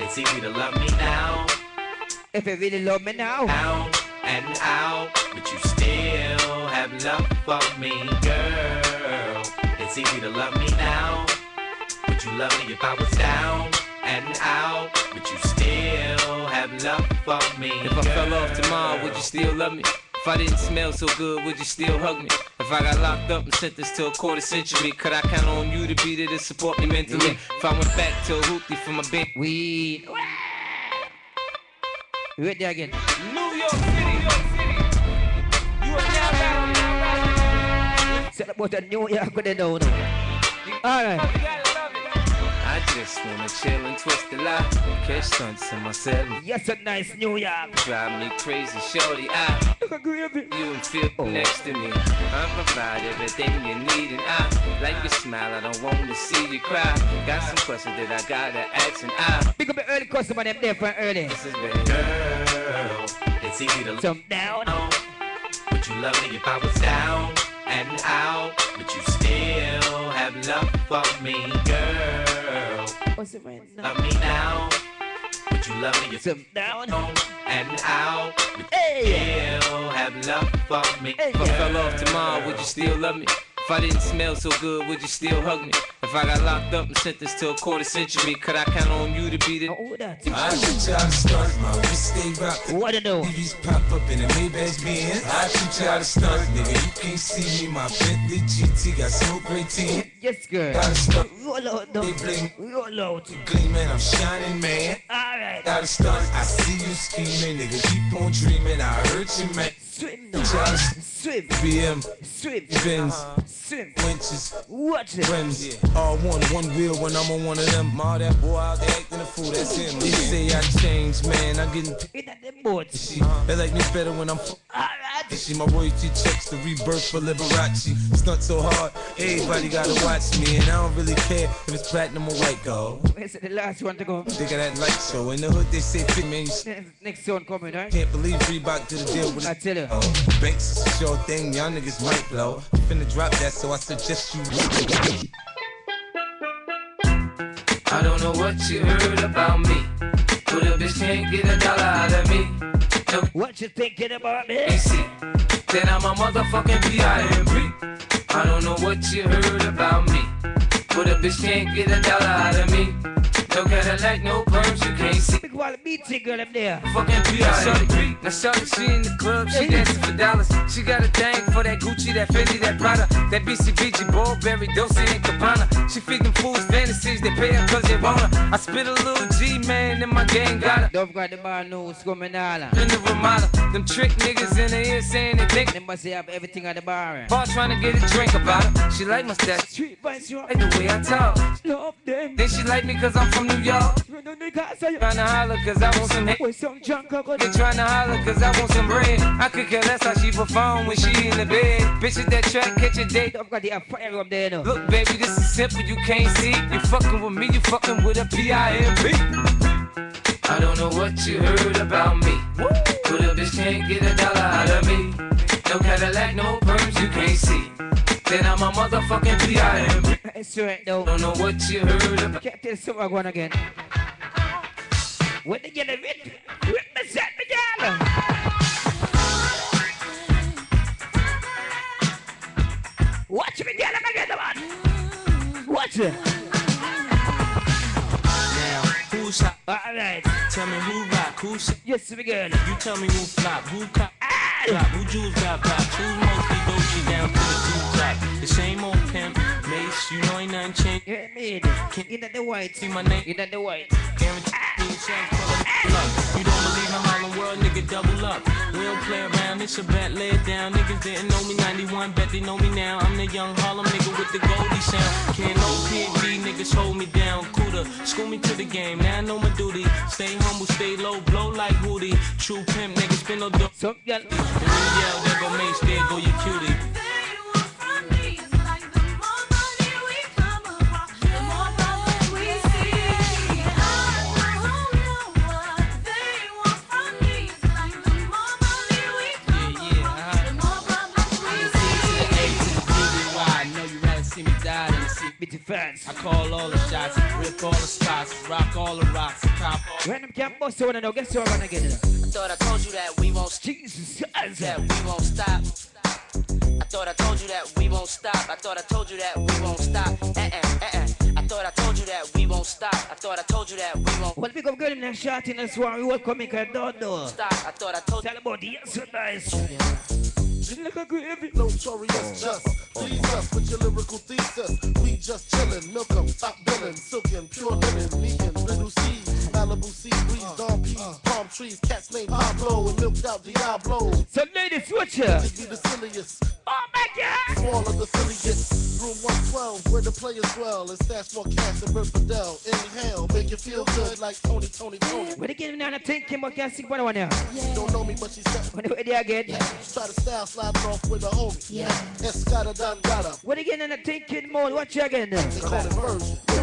it's easy to love me now. if you really love me now. Out and out, but you still have love for me, girl. It's easy to love me now. Would you love me if I was down and out? But you still have love for me. If I fell off tomorrow, would you still love me? If I didn't smell so good, would you still hug me? If I got locked up and sentenced to a quarter century, could I count on you to be there to support me mentally? If I went back to a hoopty for my big weed. Wait there again. New York City, New York City. Now rapping. Say about the New York with the down now. Alright. You gotta love it. I just wanna chill and twist the lot. Catch stunts in my seven. Yes, a nice New York. Drive me crazy, shorty. I you and feel oh. next to me. I provide everything you need, and I like your smile. I don't want to see you cry. Got some questions that I gotta ask, and I Pick up the early customer, them there for early. this is very girl. It's easy to Some down. Would you love me if I was down and out? But you still have love for me, girl. What's it right now? Love me now. but you love me if Some down. and out? But Hey. you still have love for me. If I fell off tomorrow, would you still love me? If I didn't smell so good, would you still hug me? If I got locked up and sentenced to a quarter century, could I count on you to be the? Oh, that. I shoot y'all to start, my wrist stay rocked. What to do? TVs pop up in the Maybach Benz. I shoot y'all to start, nigga. You can't see me, my Bentley GT got so great team. Yes, girl. Gotta start, Roll out, no. they bling, Roll out. gleaming, I'm shining, man. Alright. Gotta start, I see you scheming, nigga. Keep on dreaming, I hurt you, man. Swim now. Y'all Swim. BM, Swim. Benz, uh-huh. Swim. winches, Watch it. rims. All one, one wheel when I'm on one of them. All that boy out there acting a fool, that's him. They say I changed, man. I'm getting In at the boat. She, they like me better when I'm f- Alright. See my royalty checks the rebirth for Liberace. Stunt so hard, everybody gotta watch me, and I don't really care if it's platinum or white gold. Where's the last one to go? Think of that light show in the hood. They say fit man, you Next- Next one coming, right? can't believe Reebok did a deal with I tell you. Oh, Banks is a sure thing, y'all niggas might blow. Finna drop that, so I suggest you. I don't know what you heard about me, but a bitch can't get a dollar out of me. No What you thinking about me? AC, then I'm a motherfucking P.I.M.P. I don't know what you heard about me, but a bitch can't get a dollar out of me. No Cadillac, no perms, you can't see. Big wall beating girl up there. Fucking P.I.M.P. Now shorty, she in the club, she dancing for dollars. She got a thing for that Gucci, that Fendi, that Prada, that BCBG, Burberry, Dolce and Gabbana. She feed them fools fantasies, they pay her cause they want her. I spit a little G, man, and my gang got her. Don't got the bar news coming all. In the Ramada, them trick niggas in the ear saying they think Them must have everything at the bar. Eh? Bar trying to get a drink about her. She like my stash, Street boys, you like the way I talk. love them. Then she like me cause I'm from New York. When the niggas say Tryna holler cause I want some hit. With some junk, I got They tryna holler cause I want some bread. I could care less how she perform when she in the bed. Bitches that track catch a date. I've got the fire up there, no. Look, baby, this is simple, you can't see. You fucking with me, you fucking with a P-I-M-P. I don't know what you heard about me. But a bitch can't get a dollar out of me. No Cadillac, no perms, you can't see. Then I'm a motherfucking P.I.M.P. It's right though. Don't know what you heard about. Can't tell someone going again. When they get a rip, rip me set me down. Watch me get him again, man. Watch it. Now, who's hot? Alright. Tell me who rock, who shit. Yes, me girl. You tell me who flop, who cop, ah. drop, who jewels got pop, who's mostly Dolce down to the two. The same old pimp, Mace, you know ain't nothing changed. Yeah, me. In at the white. See my name, In the white. guarantee you sounds full of luck. You don't believe in Harlem World, nigga. double up. We don't play around, it's a bet, lay it down. Niggas didn't know me 91, bet they know me now. I'm the young Harlem nigga with the Goldie sound. Can't no PhD, niggas hold me down. Cooler, school me to the game, now I know my duty. Stay humble, stay low, blow like Woody. True pimp, niggas spin no dough. So, yeah. When yell, there go Mace, there go your cutie. Bitty fans. I call all the shots, rip all the spots, rock all the rocks, cop all. When them can't bust you wanna know, guess what I'm gonna get it. I thought I told you that we won't Jesus that we won't stop. I thought I told you that we won't stop. I thought I told you that we won't stop. Uh uh uh uh. I thought I told you that we won't stop. I thought I told you that we won't Well, big up girl in that shot in this one. We welcome me, cause don't know. stop. I thought I told you. Tell about the yesterdays. Look at. Notorious mm. just please us with your lyrical thesis. We just chillin', milk 'em, top billin', silkin', pure linen, vegan, little seeds, Malibu sea breeze, uh, dawn peas, uh. palm trees, cats named Pablo, and milked out Diablo. So, ladies, watch ya. Bitches be the silliest. Oh my God! Smaller the silly gets. Room 112, where the players dwell, and stash more cash than Bert Fidel. Inhale, make you feel good like Tony, Tony, Tony. When they get me on a thinking, but can't sing for one here. Don't know me, but she's set. When they again. Try to style sliding off with a homie. Yeah. Escada done got up. When they get in a thinking mode, watch you again. They call it version. Baby,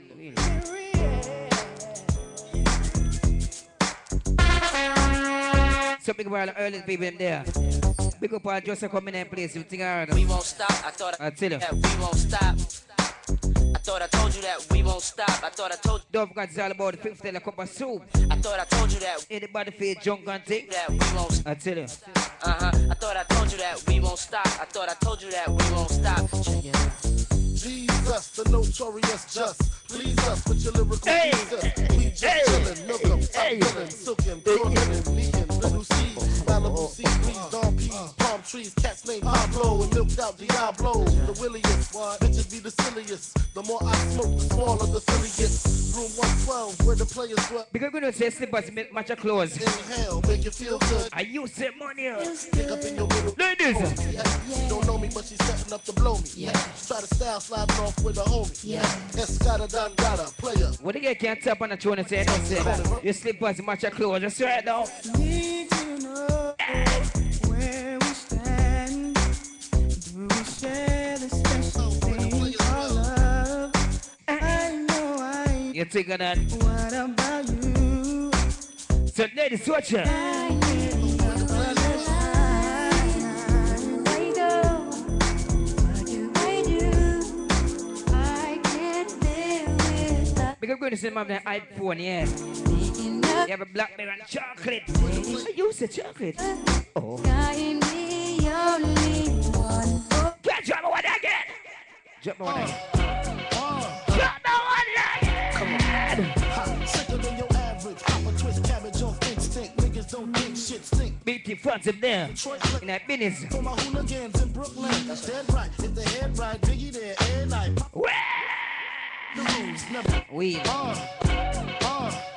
So big up all the early people in there. Big up all just coming in place. You think I we won't stop. I thought I tell you. that we won't stop. I thought I told you that we won't stop. I thought I told you. Don't forget it's all about the fifth a cup of soup. I thought I told you that Anybody feel junk and take? that we won't I tell you. Uh huh. I thought I told you that we won't stop. I thought I told you that we won't stop. Check it out. Jesus, the notorious just. Please us with your lyrical Hey. thesis. We just chillin', milk 'em, top Hey. billin', silkin', pure linen, vegan, sea breeze, dawn palm trees, cats named Pablo, and milked out Diablo. The williest, bitches be the silliest. The more I smoke, the smaller the silly gets. Room 112, where the players dwell. Because we're to say slippers match your clothes. Inhale, make you feel good. I use the money. Pick up in your middle. Ladies. Yeah. Don't know me, but she's setting up to blow me. Yeah. Try to style sliding off with a homie. Escada done got a player. What the guy can't tap on the tune and say, say, your slippers match your clothes. Just right now. Need to know where we stand. Do we share the special thing called love? I know I. You think of that? What about you? So, ladies, watch ya. Because we're going to send that iPhone, yeah. You have a blackberry and chocolate. I use the chocolate. Oh. Can't drop one again. Drop one again. Drop me one again. Come on. Sicker than your average. Pop a twist cabbage off instinct. Niggas don't think shit stink. Beat the front of them. In that business. For my hooligans in Brooklyn. That's dead right. If the head right, Biggie there, and. Pop the rules, never. We. Uh, uh.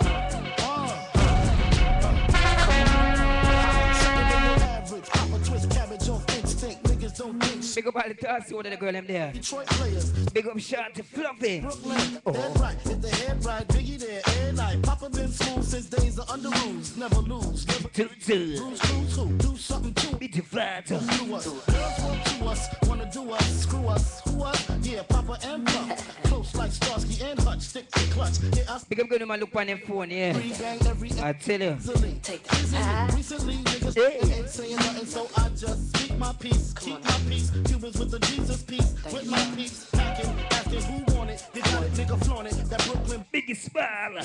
Big up all the tossy one of the girl them there. Detroit players. Big up shot to Fluffy. Brooklyn, dead right. If the head right, Biggie there, and night. Papa smooth since days of under rules. Never lose. Never Two, two. Bruise, cruise, who? Do something to Beat the flat. do us. Girls want to us, wanna do us, screw us, who us? Yeah, Papa and Puff. Close like Starsky and Hutch, stick to clutch. Yeah, I Big up going to look on them phone, yeah. I tell you. easily. Recently, niggas ain't saying nothing, so I just speak my peace, keep my peace. Cubans with the Jesus peace, with my peace, packing, asking who want it, they want it, nigga flaunt it. That Brooklyn biggest smile.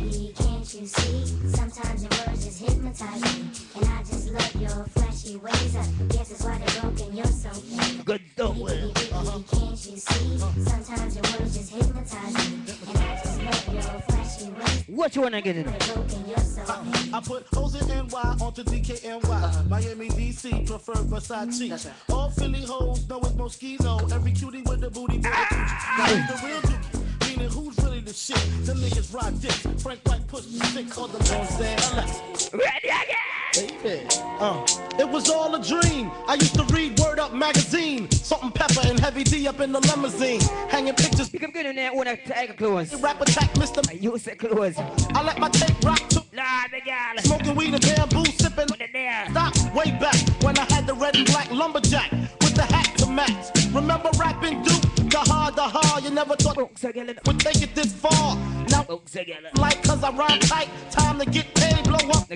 Can't you see? Sometimes your words just just hypnotize me. And I just love your flashy ways. I guess that's why they're broken. You're so mean. Good dog. Can't you see? Sometimes your words just hypnotize me. And I just love your flashy ways. What you wanna get in? Broken, you're so mean. I put hoes in NY onto DKNY. Miami, DC, prefer Versace. All Philly hoes know it's Moschino. Every cutie with the booty. Ah! Now who's the real dookie? Meaning who's really the shit? The niggas ride dicks. Frank White push the stick on the Mosaic. Ready again. Baby. Uh, it was all a dream. I used to read Word Up magazine. Salt and pepper and heavy D up in the limousine. Hanging pictures. You can get in there when I take clothes. Rap attack, Mr. I use the clothes. I let my tape rock to Lord, the girl. Smoking weed and bamboo, sipping. Stop way back when I had the red and black lumberjack with the hat to match. Remember rapping Duke? The hard, the hard. You never thought would take it this far. Now, like cause I rhyme tight. Time to get paid, blow up.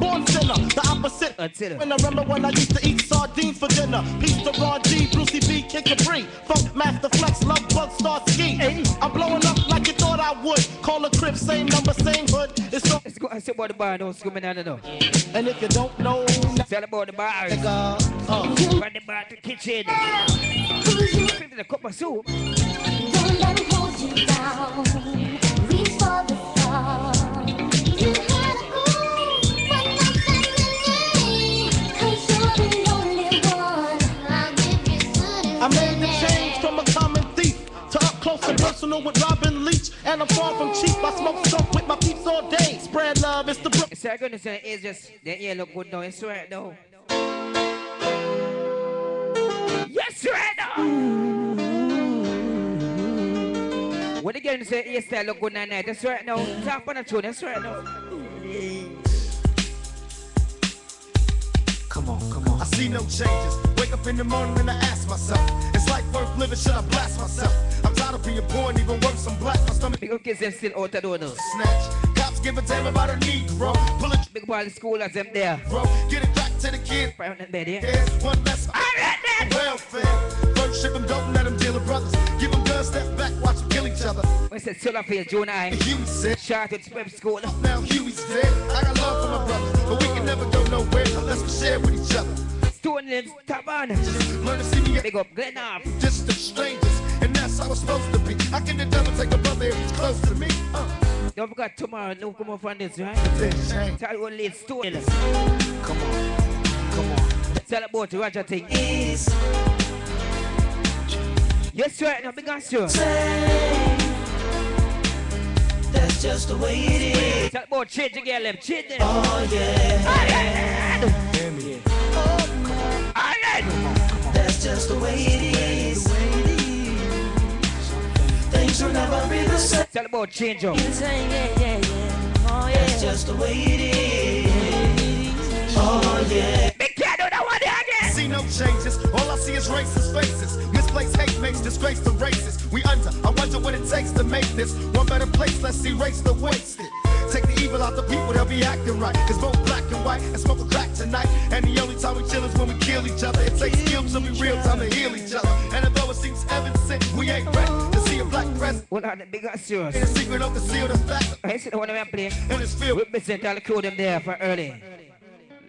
Born sinner, the opposite. When I remember when I used to eat sardines for dinner. Peace to Ron G, Brucey B, Kid Capri. Funk Master Flex, Love Bug, Star Ski. I'm blowing up like you thought I would. Call a crib, same number, same hood. It's so. Let's go and say about the bar, no swimming out of know. And if you don't know, tell about the bar. Nigga, uh. From the bar to the kitchen. Give it a cup of soup. Don't let hold you down. Reach for the stars. You had a ooh, but me. 'Cause you're the only one. I'll give you good I made the change from a common thief to up close and personal with Robin Leach. And I'm far from cheap. I smoke stuff with my peeps all day. Spread love, it's the Brook. It's not gonna say it's just the ear look good now. It's right now. Yes, right now. When again say ear style look good night, that's right now. Tap on the tune, that's right now. Come on, come on. I see no changes. Wake up in the morning and I ask myself, is life worth living? Should I blast myself? I'm tired of being poor and even worse, I'm black. My stomach. Big kids them still out the door now. Snatch. Cops give a damn about a Negro. Pull it. Big ball school as them there. Bro, get it back to the kid. Brown and bed, yeah. Yeah, one less. Alright then. Welfare. First ship them, don't let them deal with brothers. Give them guns, step back, watch them kill each other. We said Solar Field, June I. Huey said. Shout out to Prep School. Now Huey's dead. I got love for my brothers, but we can never go nowhere unless we share with each other. Stone lives, tap on. Learn to see me Big up, Glen off. distant strangers, and that's how it's supposed to be. How can the devil take a brother if he's close to me? Uh. Don't forget tomorrow, no come up from this, right? Tell you only it's Stone. Come on, come on. Tell about the Roger thing. Yes, right now, big answer. That's just the way it is. Tell about change again, left, change them. Oh yeah. Alright. That's just the way it is. Things will never be the same. Tell about change up. Yeah, yeah, yeah, yeah. Oh yeah. That's just the way it is. Oh yeah. See no changes, all I see is racist faces. Misplaced hate makes disgrace to races. We under, I wonder what it takes to make this one better place. Let's erase the wasted. Take the evil out the people, they'll be acting right. Cause both black and white and smoke a crack tonight. And the only time we chill is when we kill each other. It takes skills to be real time to heal each other. And although it seems evident, we ain't ready to see a black president. What are the big answers? Ain't a secret of the seal that's back. I see the one I'm playing. And it's filled. Represent all the crew them there for early.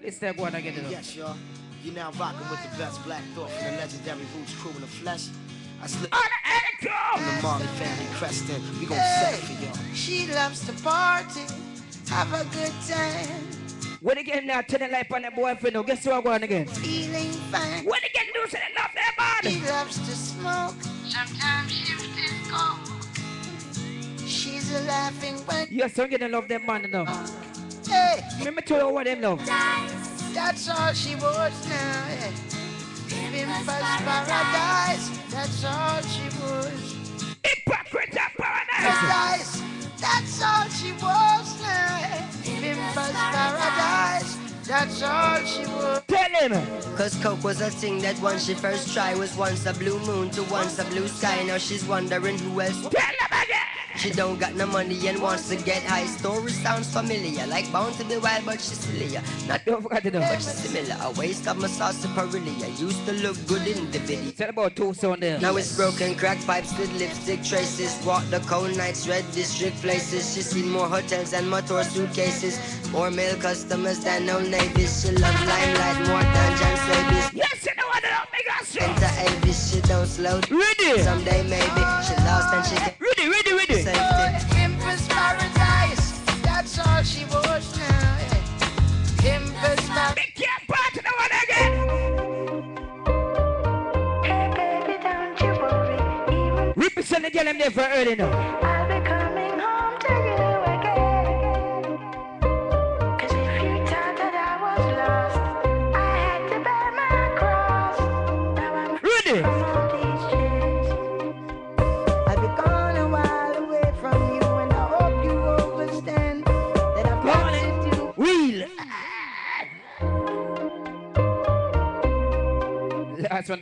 Let's take one again. Yes, y'all. You're now rocking with the best black thought from the legendary Roots crew in the flesh. I slip on the the Marley family cresting. We gon' set for y'all. She loves to party, have a good time, When again now, turn the light on the boyfriend, now guess who I'm going again? feeling fine. When again, do say they love their She man. loves to smoke, sometimes she's disco. She's a laughing but Yes, I'm gonna love them man now. hey, Remember to know what them love. That's all she wants now. Yeah. Pimpers paradise, that's all she wants. Hypocrite of paradise. Paradise, that's all she wants now. Yeah. Pimpers paradise, that's all she wants. Tell him. Cause Coke was a thing that once she first tried was once a blue moon to once a blue sky. Now she's wondering who else. Tell him again. She don't got no money and wants to get high. Story sounds familiar, like bound to be wild, but she's sillier. Not Don't forget to know. but she's similar. A waste of my sauce Perilia. Used to look good in the video. Tell about two on there. Now it's broken crack pipes with lipstick traces. Walk the cold nights, red district places. She's seen more hotels and motor suitcases. More male customers than no Navis. She love limelight more than John Slavis. Yes, you know what I make us Enter Avis, she don't slow. Ready? Someday maybe she lost and she get that's she was now. yeah. Empress Paradise. Big camp party, the one again. Represent the girl I'm there for early now.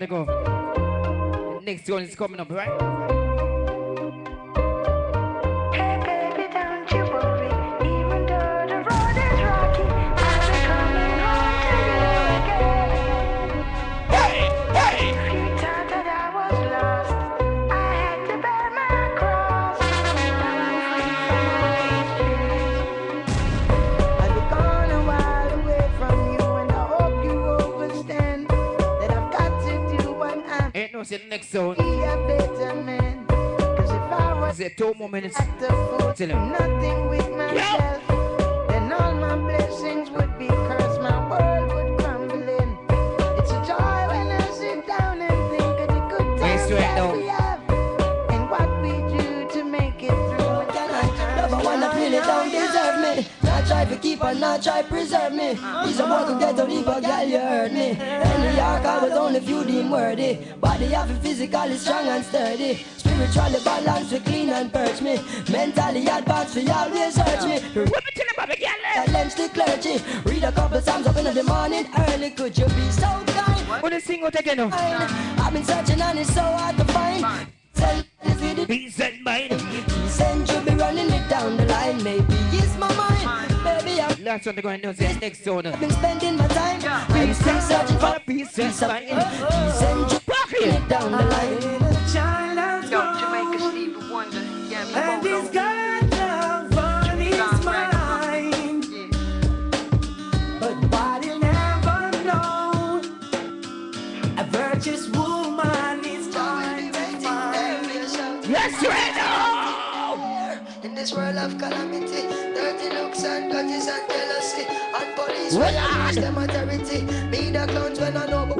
To go. Next one is coming up, right? I was Say two more minutes. at the foot, Tell him. nothing with myself, to not try preserve me. He's a could get to leave a girl, you heard me. In New York, I was only few deemed worthy. Body have it physically strong and sturdy. Spiritually balanced, we clean and perch me. Mentally advanced, we always search me. Challenge the clergy. Read a couple psalms up in the morning early. Could you be so kind? What is sing out again? I've been searching and it's so hard to find. Tell is with it. And mind. Send you be running it down the line. Maybe it's my mind. Baby, I've Last one to go and know say next zone. been spending my time. I'm still searching for peace peace of mind. Send you running it down the line. Yo, Jamaica Stevie Wonder. Yeah, me And Bono. he's this world of calamity, dirty looks and grudges and jealousy, and police Well, when I use them authority. Me the clowns when I know but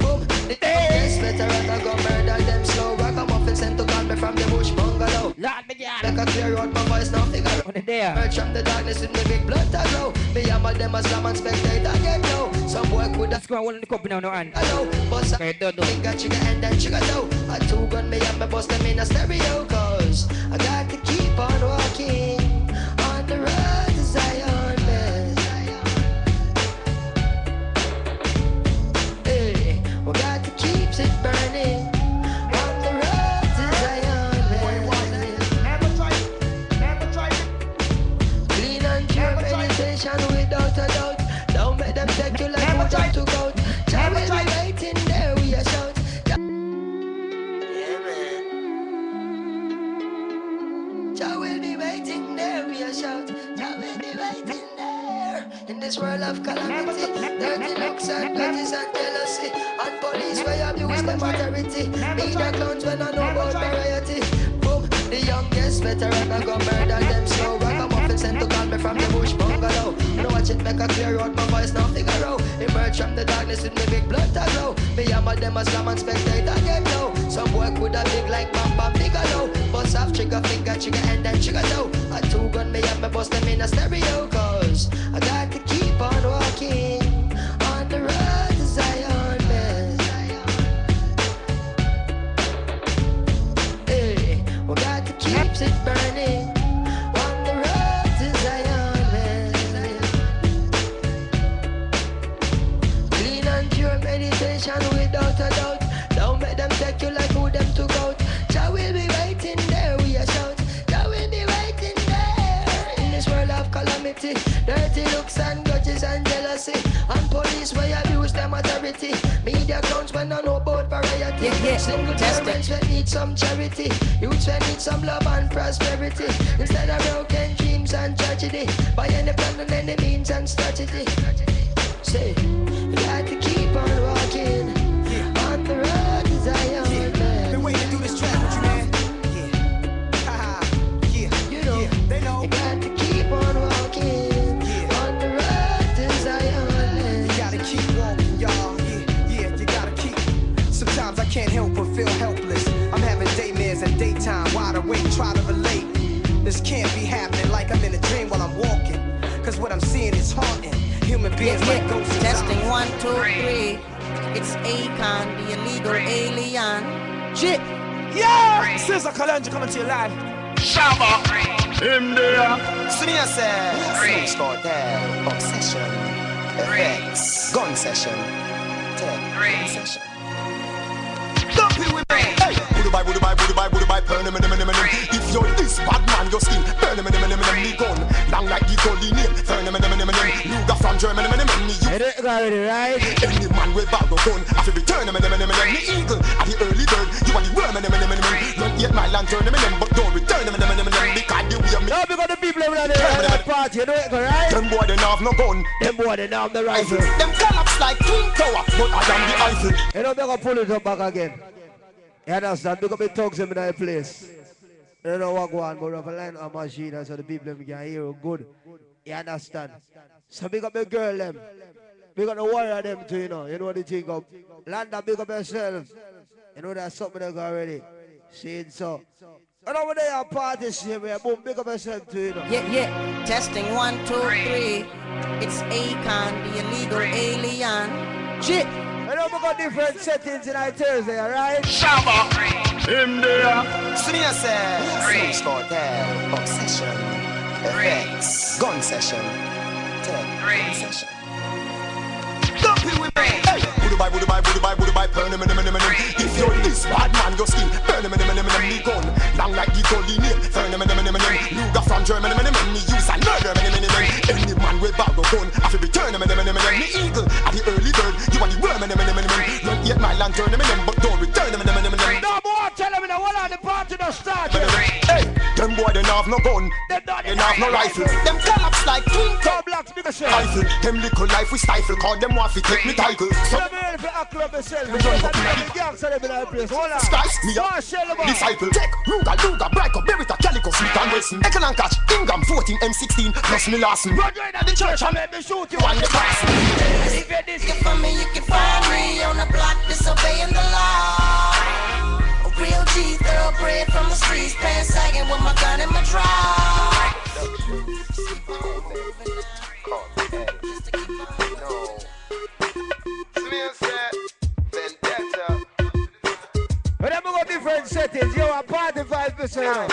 Boom, the yes, better I go murder them slow. Rock a muffin sent to call me from the bush bungalow. Lord, me girl. Make a clear out my voice now figure the there. Emerge from the darkness with me big blood to glow. Me hammer them as slam and spectator get low. Some boy could have Let's go and hold the cup now, no hand. Hello, boss. Don't do. Finger trigger and then trigger toe. A two gun me and me bust them in a stereo cause I got to keep on walking on the road to Zion. Hey, we got to it burning on the road to Zion. Clean and pure meditation without a doubt. Don't make them take you like you to goat. Jah will be shout. Jah will be waiting there. In this world of calamity, dirty looks and grudges and jealousy, and police where abuse them authority. Media clowns when I know about variety. The youngest veteran I go murder them slow. Ragamuffin sent to call me from the bush bungalow. Know watch it make a clear out my voice now figure out. Emerge from the darkness with me big blood to glow. Me hammer them as slam and spectator get low. Some boy could have big like Bam Bam Bigelow. Bust off trigger finger trigger and then trigger toe. A two gun me and me bust them in a stereo cause I got to keep on walking understand? Look up the thugs in that place. You don't know what go on, but we have a line on machine so the people them can hear you good. You understand? So big up the girl them. Big up the warrior them too, you know. You know what they think of. Landa, big up yourself. You know that's something they got already. See it so. And over there a party scene where boom, big up yourself too, you know. Yeah, yeah. Testing one, two, three. It's Akon, the illegal alien. Shit. You know we got different settings in our Thursday, alright? Shabba. India. there. Senior says, Snoop Obsession, FX, Gun Session, Tech, Gun Session. Dump it with me. Hey, would buy, would buy, would buy, would buy, burn him, him, him, him, him. If you're this bad man, your skin, burn him, him, him, him, him. Me gun, long like the Tolly name, burn him, him, him, him, him. Luga from Germany, him, him, him. Me use and murder him, him, him, him. Any man with bag of gun, I feel return him, him, him, him, him. Me eagle, at the early bird, the. Don't get my lantern, but don't return. No more tell them now, hold on, the party don't start. Hey, them boy they have no gun, Them not they have no rifle. Them collapse like twin Two blocks, big yourself. rifle. Them little life we stifle, cause them want to take me title. So Let me hear if you act like yourself. Because I know the gangs are them in that place. Hold on. Spice up, on, shell them out. disciple. Check, Ruga, Luga, Brico, Berita, Calico, Smith and Wesson. Eckel and Catch, Ingham, 14, M16, plus me Larson. Run right at the church and let me shoot you on the pass. If you're this Looking for me, you can find me on the block disobeying the law. Real G, thoroughbred from the streets, pants sagging with my gun in my draw. But then different settings. You have party myself.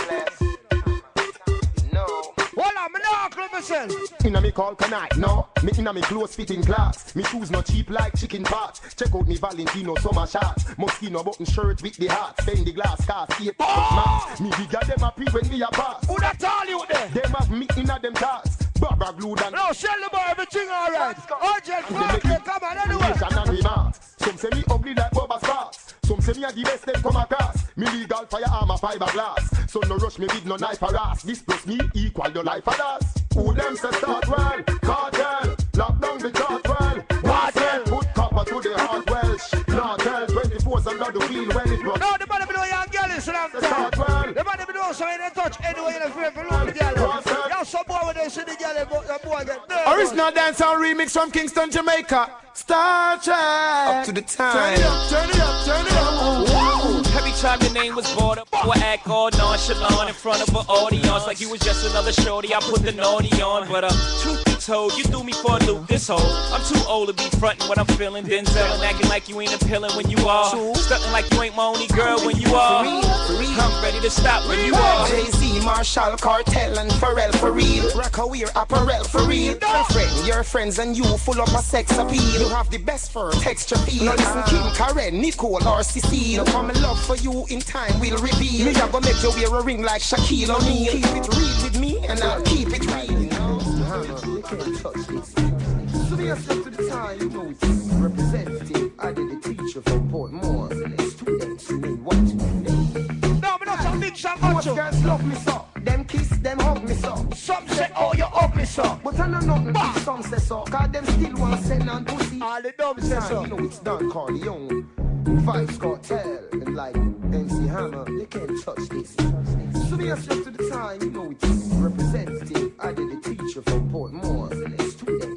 Hold on, me not club myself. Inna me call canite, no. Me inna me close fitting glass. Me shoes not cheap like chicken parts. Check out me Valentino summer shots. Moschino button shirt with the heart. Spend the glass cast, eight oh! Me bigger them happy when me a pass. Who that all you there? Them have me inna them cars. Barbara glued and No, shell them out, everything alright. Urgent party, come on, anyway. Nation and remarks. Some say me ugly like Bubba Sparks. Some say me a the best them come across. Me legal firearm a fiberglass. So no rush me with no knife or ass. This plus me equal your life or us. Who them say start well? Cartel. Lock down the chart well. Cartel. Put copper to the heart Welsh. Cartel. 24 under the wheel when it runs. No, the man be know young girl is long Start time. The man be know so in touch anyway in the frame for the girl. Yo, some boy when they see the girl, the boy get nervous. Original dancehall remix from Kingston, Jamaica. Star Trek. Up to the Turn it up, turn it up, turn it up. Whoa. Every time your name was brought up, I would act all nonchalant in front of an audience like you was just another shorty. I put the naughty on, but uh, truth be told, you threw me for a loop this whole. I'm too old to be frontin' what I'm feeling, Denzel and acting like you ain't appealing when you are. Stuntin' like you ain't my only girl when you are. I'm ready to stop when you are. Jay-Z, Marshall, Cartel, and Pharrell for real. Rockaware, apparel for real. Your friend, your friends, and you full up a sex appeal. You have the best fur, texture feel. Now listen, Kim, Karen, Nicole, or Cecile. Come in love for you in time, we'll reveal. Me, I gonna make you wear a ring like Shaquille O'Neal. Keep it real with me, and I'll keep it real can't touch this. Seriously to the time you know this. Representative, I did the teacher from Portmore. Let's do that. You mean what you mean? No, but not some big shot, Most girls love me so. Them kiss, them hug me so. Some say, oh, you hug me so. But I know nothing. Bah. Some say so. Cause them still want send and pussy. All the dumb say so. You know it's Don Corleone. Vibes cartel. And like MC Hammer, you can't touch this. Seriously to the time you know it's representative.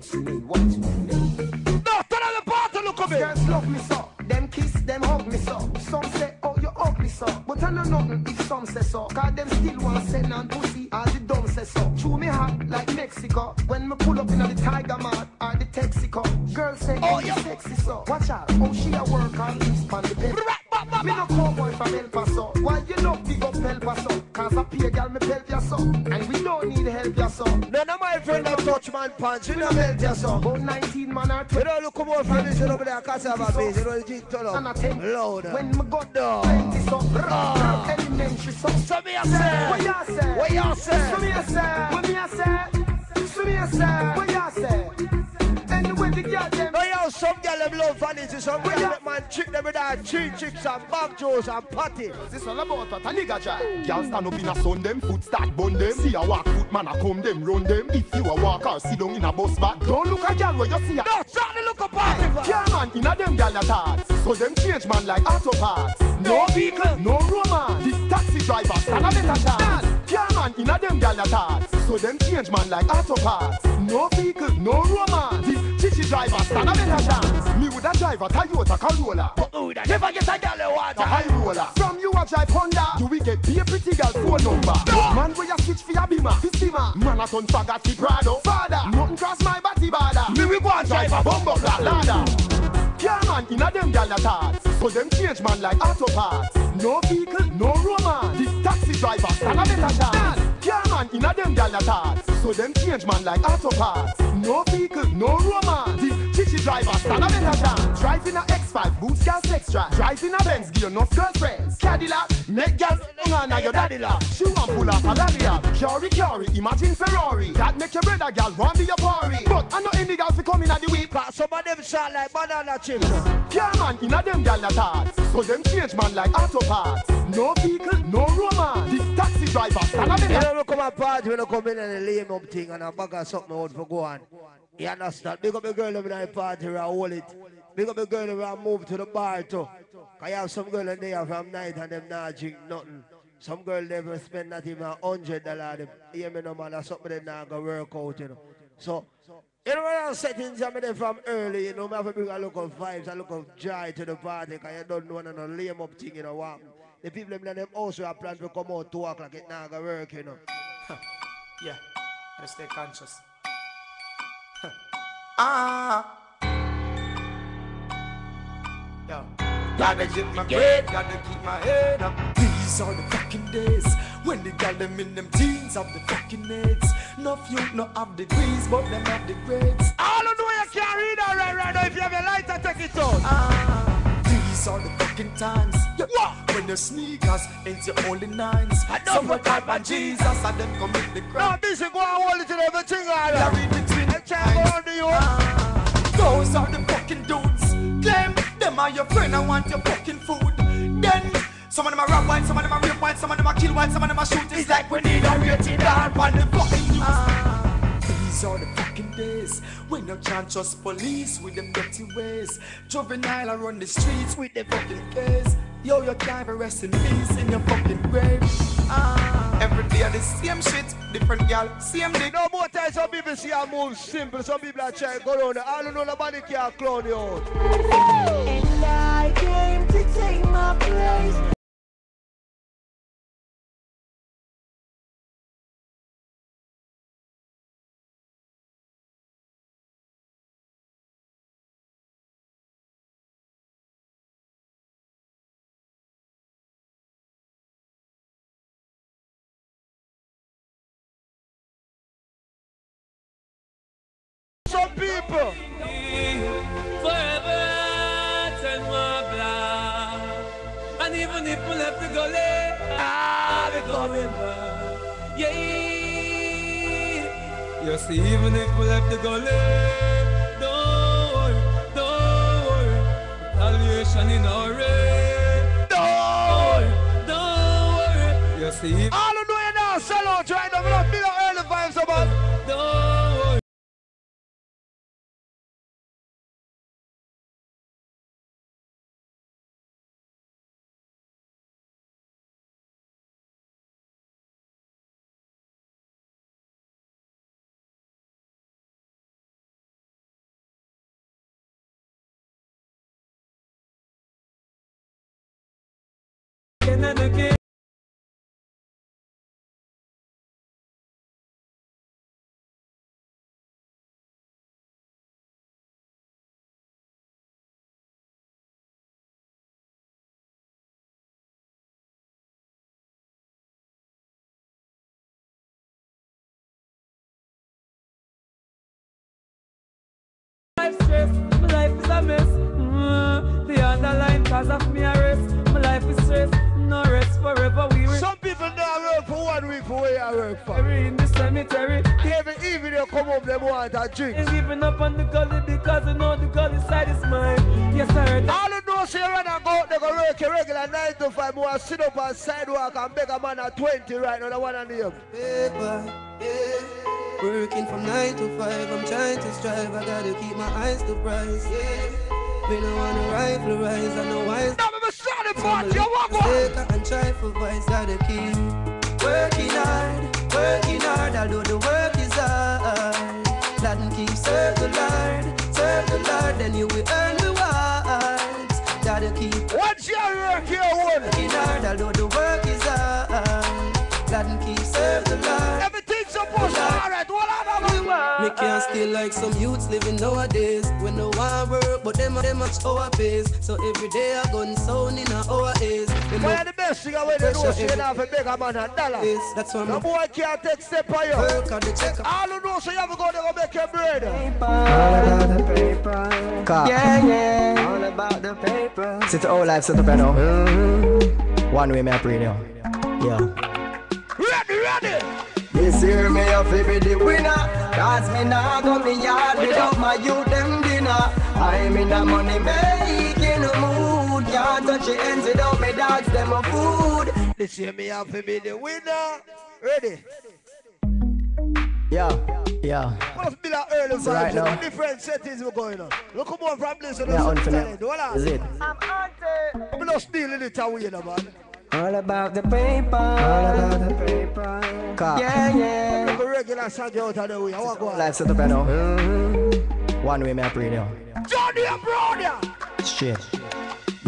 Students remain what you need. No, turn on the party, look at me. Girls love me so, them kiss, them hug me so. Some say, oh you ugly so, but I know nothing if some say so. Cause them still want to send on pussy, all the dumb say so. Chew me hot like Mexico, when me pull up in the Tiger Mart or the Texaco. Girls say, oh, oh you sexy so. Watch out, oh she a work on this pan the bed. Me no cowboy from El Paso, why you no big up El Paso? Cause I pay girl me help ya so, and we don't need help ya so. None of my friend that touch man pants, you know help ya so. About 19 man or You don't look more for this, over there, cause I have a bass, you the jig turn And I up. Louder. when me got No. plenty so ah. elementary so. So me a say, What y'all say? What y'all say? So me a say. What me a say? So me a say. What y'all say? Anyway, the girl them. No, yo, some girl them love vanity, some girl them man trick them with that cheap chicks and back jaws and patty. This all about what a nigga try. Girl stand up in a sun them, foot start bun them. See a walk foot man a come them, run them. If you a walk or sit down in a bus back, don't look a girl where you see a. No, start to look a party. Yeah man, in a them gal a thoughts. So them change man like auto parts. No vehicle, no romance. This taxi driver stand a better chance. Yeah man, in a them gal a thoughts. So them change man like auto parts. No vehicle, no romance. This chichi driver stand a better chance. Me would a drive a Toyota Corolla. Never get a girl a water. A high roller. From you a drive Honda. Do we get be a pretty girl phone number? No. Man where you switch for your beamer, fi steamer. Man a ton faggot fi Prado. Father, nothing cross my body border. Me we go and drive a bumbo clad ladder. Yeah man, in a them gal a thoughts. So them change man like auto parts. No vehicle, no romance. This taxi driver stand a better chance. Yeah man, in a them gal a thoughts. So them change man like auto parts. No vehicle, no romance. This chichi driver stand a better chance. Driving a X5, boost gas extra. Driving a Benz, give enough girlfriends. Cadillac, make gal on a your daddy la. She want pull up a daddy la. Curry, curry, imagine Ferrari. That make your brother gal want be your party. But I know any gal fi come in at the week. Cause some of them shot like banana chips. Yeah man, in a them gal a thoughts. So them change man like auto parts. No vehicle, no romance. This taxi driver You know, come a party, we don't come in and lame up thing and a bag of something out for go on. You understand? Big up the girl in the party, we hold it. Big up the girl them we move to the bar too. Cause you have some girl in there from night and them not drink nothing. Some girl never spend not even a hundred dollars. Them hear me no man, that's something they not go work out, you know. So, you know when I'm settings I'm there from early, you know, I have to bring a look of vibes, a look of joy to the party, cause you don't know the lame up thing, you know what. The people them in them also have plans to come out two o'clock, it not go work, you know. Yeah, gotta stay conscious. ah. Yo. Gotta get my bread, gotta keep my head up. These are the fucking days when they got them in them teens of the fucking AIDS. No few, no have degrees, but them have the grades. All of know you can't read all right, right now. If you have a lighter, take it out. Ah, these are the fucking times. Yeah. When your sneakers ain't your only nines. Some will type on Jesus and them commit the crime. No, busy go and hold it to everything, all right. Carry between the Try to go on to you. Ah, those are the fucking dudes. Them, them are your friend. I want your fucking food. Then some of them are rap white, some of them are rape white, some of them are kill white, some of them are shoot. It's like we need a rated R on the fucking news. Ah. These are the fucking days when you can't trust police with them dirty ways. Juvenile are on the streets with the fucking case. Yo, you can't rest in peace in your fucking grave. Ah, every day the same shit, different gal, same dick. No more time, some people see I move simple, some people are trying to go around. I don't know nobody can clown you out. And I came to take my place. One week for where I work for. in the cemetery. Every evening they come up, they want a drink. And giving up on the gully because I know the gully side is mine. Yes, I heard that. All you know, say you run and go out, they go work a regular 9 to 5. More sit up on sidewalk and beg a man at 20 right now, the one on the Paper, yeah. Working from nine to five, I'm trying to strive. I gotta keep my eyes to price, yeah. Me no wanna rifle rise, I know why. Now me start the party, you walk on. And try for vice, gotta keep working hard, working hard. Although the work is hard, and keep serve the Lord, serve the Lord, then you will earn rewards. Gotta keep What's your work here, working hard, although the work is hard. And keep serve the Lord. Everything's supposed to alright, what Me can't still like some youths living nowadays. When no one work, but them them much our pace. So every day I gun sound in our ears. Them Why up are the best thing away the pressure know you have a big man a dollar? Yes, that's why The I'm boy can't take step on you. Work on the check. All you know, so you have to go there and make your bread. All about the paper. Car. Yeah, yeah. All about the paper. Sit to all life, sit up right now. One way, me I pray now. Yeah. Ready, ready. This year me a fi be the winner Cause me nah go me yard without my youth them dinner I'm in a money making mood Can't touch the ends without me dogs them a food This year me have to be the winner. Ready? Yeah, yeah Must be like early So right vibes. now- different settings we're going on. Look come on from this. Yeah, unfinished. Is it? I'm not stealing it away, you know, man. All about the paper All about the paper Car. Yeah, yeah. Look a regular song out of the way. I want to go on. Life sit up right now One way, me I pray now Johnny and Brother. Straight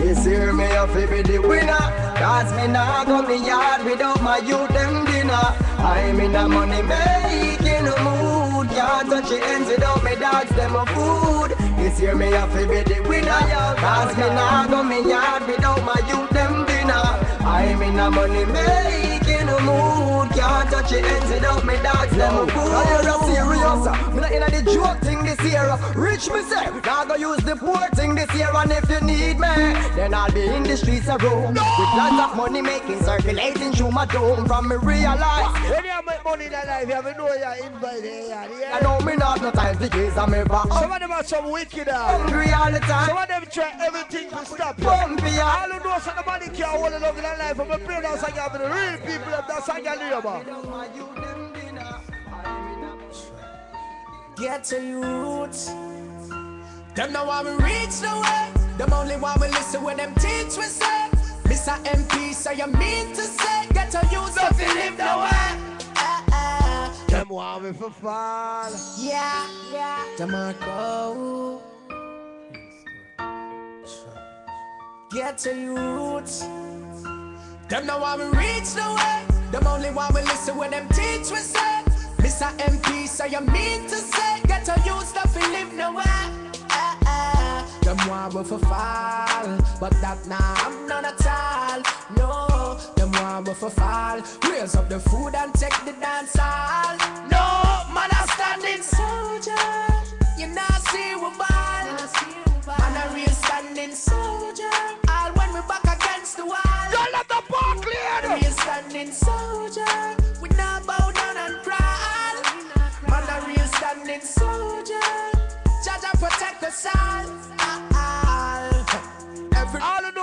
This year me a fi be the winner. Cause me nah go me yard without my youth them dinner. I'm in a money making mood. Can't touch the ends without me dogs them a food. This year me a fi be the winner Cause me nah go me yard without my youth them dinner. I'm in a money making mood Can't touch the ends without me dogs them a food Now you're serious, me not inna the joke thing this year. Rich me say, now go use the poor thing this year. And if you need me, then I'll be in the streets of Rome with lots of money making circulating through my dome. From me realize, When you make money in your life, you have to know you're invited. Yeah. I know me not no time to case I'm ever Some of them are some wicked uh, hungry all the time. Some of them try everything to stop you. Bumpy. All you know is that the money can't hold it up in their life. I'm a prayer that's like having real people up that's like a labor. Get to youths. Them know want me reach the way. Them only want me listen when them teach we say. Mr. MP say you mean to say. Get to youths if you live the way. Eh. Them want me for fall. Yeah, yeah. DeMarco. Get to youths. Them know want me reach the way. Them only want me listen when them teach we say. Mr. MP say you mean to say. Get to youths that you live no way. Eh, eh. Them want me for fall, but that nah I'm none at all. No, them want me for fall. Raise up the food and take the dance hall. No, man I standing soldier. You not see we ball. Man a real standing soldier. The ball clear. Real standing soldier. We not bow down and crawl. Man a real standing soldier. Jah Jah protect us all. Ah, ah. Every All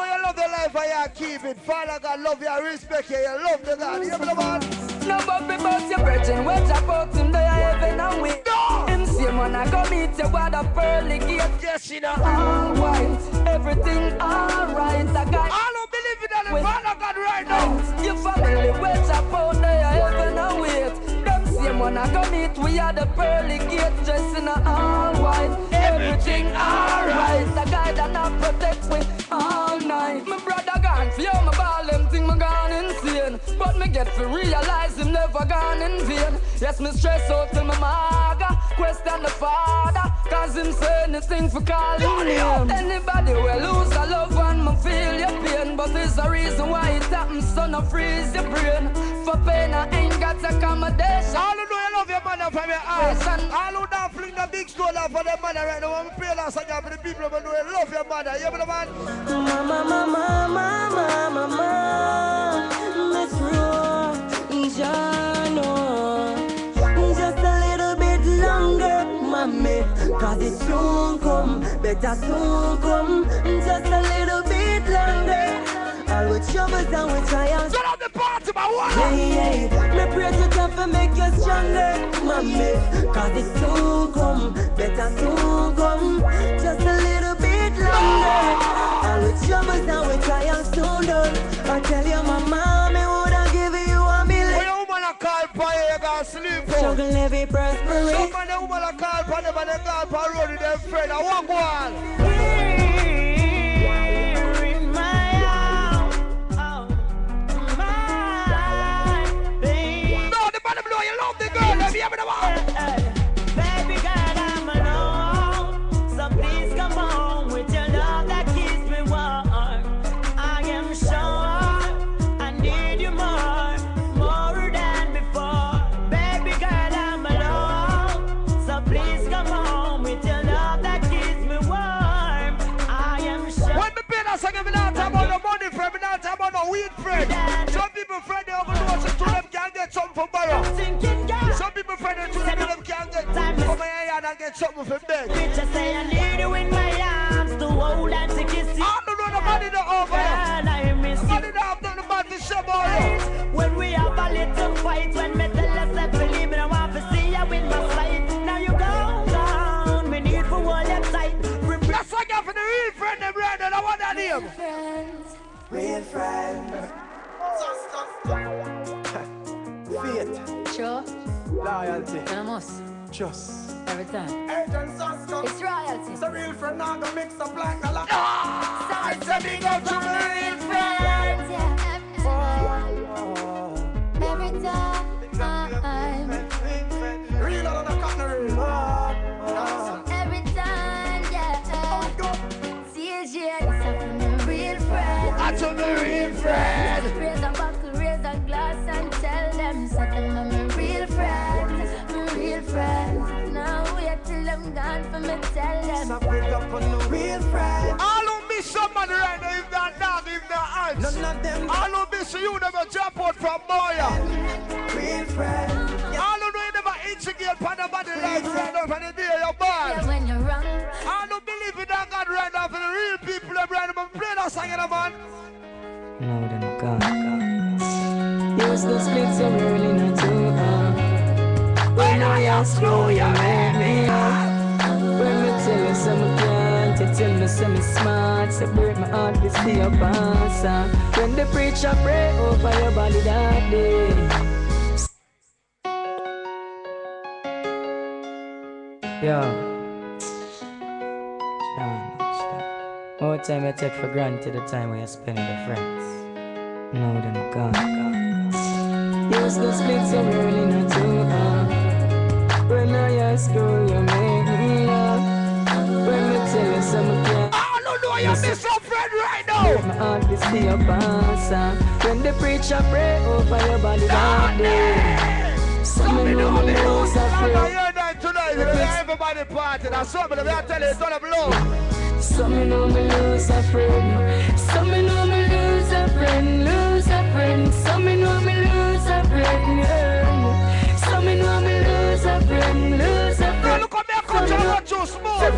you you love the life and you keep it. Father God love you, I respect you, you love the God. You the man. No but about your brethren, what about him they are heaven and we Him same when I go meet you at the pearly gate Yes, you know All white, everything alright I got All who believe in the Father God right now Your family, what about they are heaven and wait same when I go meet we at the pearly gate Dressed in all white, everything alright The guy that not protect me all night My brother gone, feel my ball them thing my gone insane. But me get to realize him never gone in vain. Yes, me stress out till my maga. Question the father, cause him say anything for calling him. Anybody will lose a loved one, me feel your pain. But there's a reason why it happens, so no freeze your brain. For pain, I ain't got accommodation. All who know you love your mother from your ass. All who don't fling the big stone out for their mother right now. I'm pray last song for the people who know you love your mother. You hear me, man? Mama, mama, mama, mama, Miss Jano. Mommy, cause it soon come, better soon come. Just a little bit longer. All with troubles and with trials. Turn up the party, my one. Hey, hey, me pray to God to make you stronger, mommy, cause it soon come, better soon come. Just a little bit longer. All with troubles and with trials soon done. I tell you, my mommy a woman a call for you, you gotta sleep out. Struggle every prosperity. Some man a woman a call for them and they call for road with their friend. I want go on. No, the man them know you love the girl. Let me have it about. Not talk about no weed friend. Some people friend they over know so to them can get something for borrow. Some people friend they to them them can get come here yard and get something for beg. Just say I need you in my arms to hold and to kiss you. I don't know the money not over Girl, I miss you. Money not have nothing bad to say about. When we have a little fight, when me tell us that believe me, I want to see you in my sight. Now you go down, me need for hold you tight. That's why I for the real friend them right now. I want that name. Real friends. Faith. Sure. Loyalty. Vamos. Trust. Every time. Agent Suspect. It's royalty. The real friend now gonna mix up like a lot. Ah! I said big up to real friends. Every time. Real out of the cotton real. Oh, oh, Every time, yeah. CJ, I'm a real friend. I'm a real friend. Raise a buckle, raise a glass, and tell them something. I'm a real friend, my real friend. Now wait till I'm gone for me, tell them. So pick up on the real friend. All who miss somebody right now, if not dog, if not hands. None of them. All who miss you, never jump out from Moya. Real friend. Never instigate on the body like right now, from the day you're born. when you're wrong. All who believe in that God right now, for the real people, them right now, play that song in the man. Now them gone. Use the split so early not too long. When I ask you, you make me up. When me tell you some can't, you tell me some smart. So break my heart, this be your answer. When the preacher pray over your body that day. Yo. John, stop. More time I take for granted the time when you spend with your friends. Now them gone, gone. Use the split so early not too long. When I ask you, you make me laugh. When me tell you some can't. I don't know you miss your friend right now. My heart is the your answer. When the preacher pray over your body that day. Some me know me lose a I'm friend. here night tonight, you know, everybody party. That's something that I tell you, it's gonna blow. Some me know me lose a friend. Some me know me lose a friend, lose a friend. Some me know me lose a friend. Yeah. Some me know me lose a friend, lose a friend. look at me, I cut you out too smooth.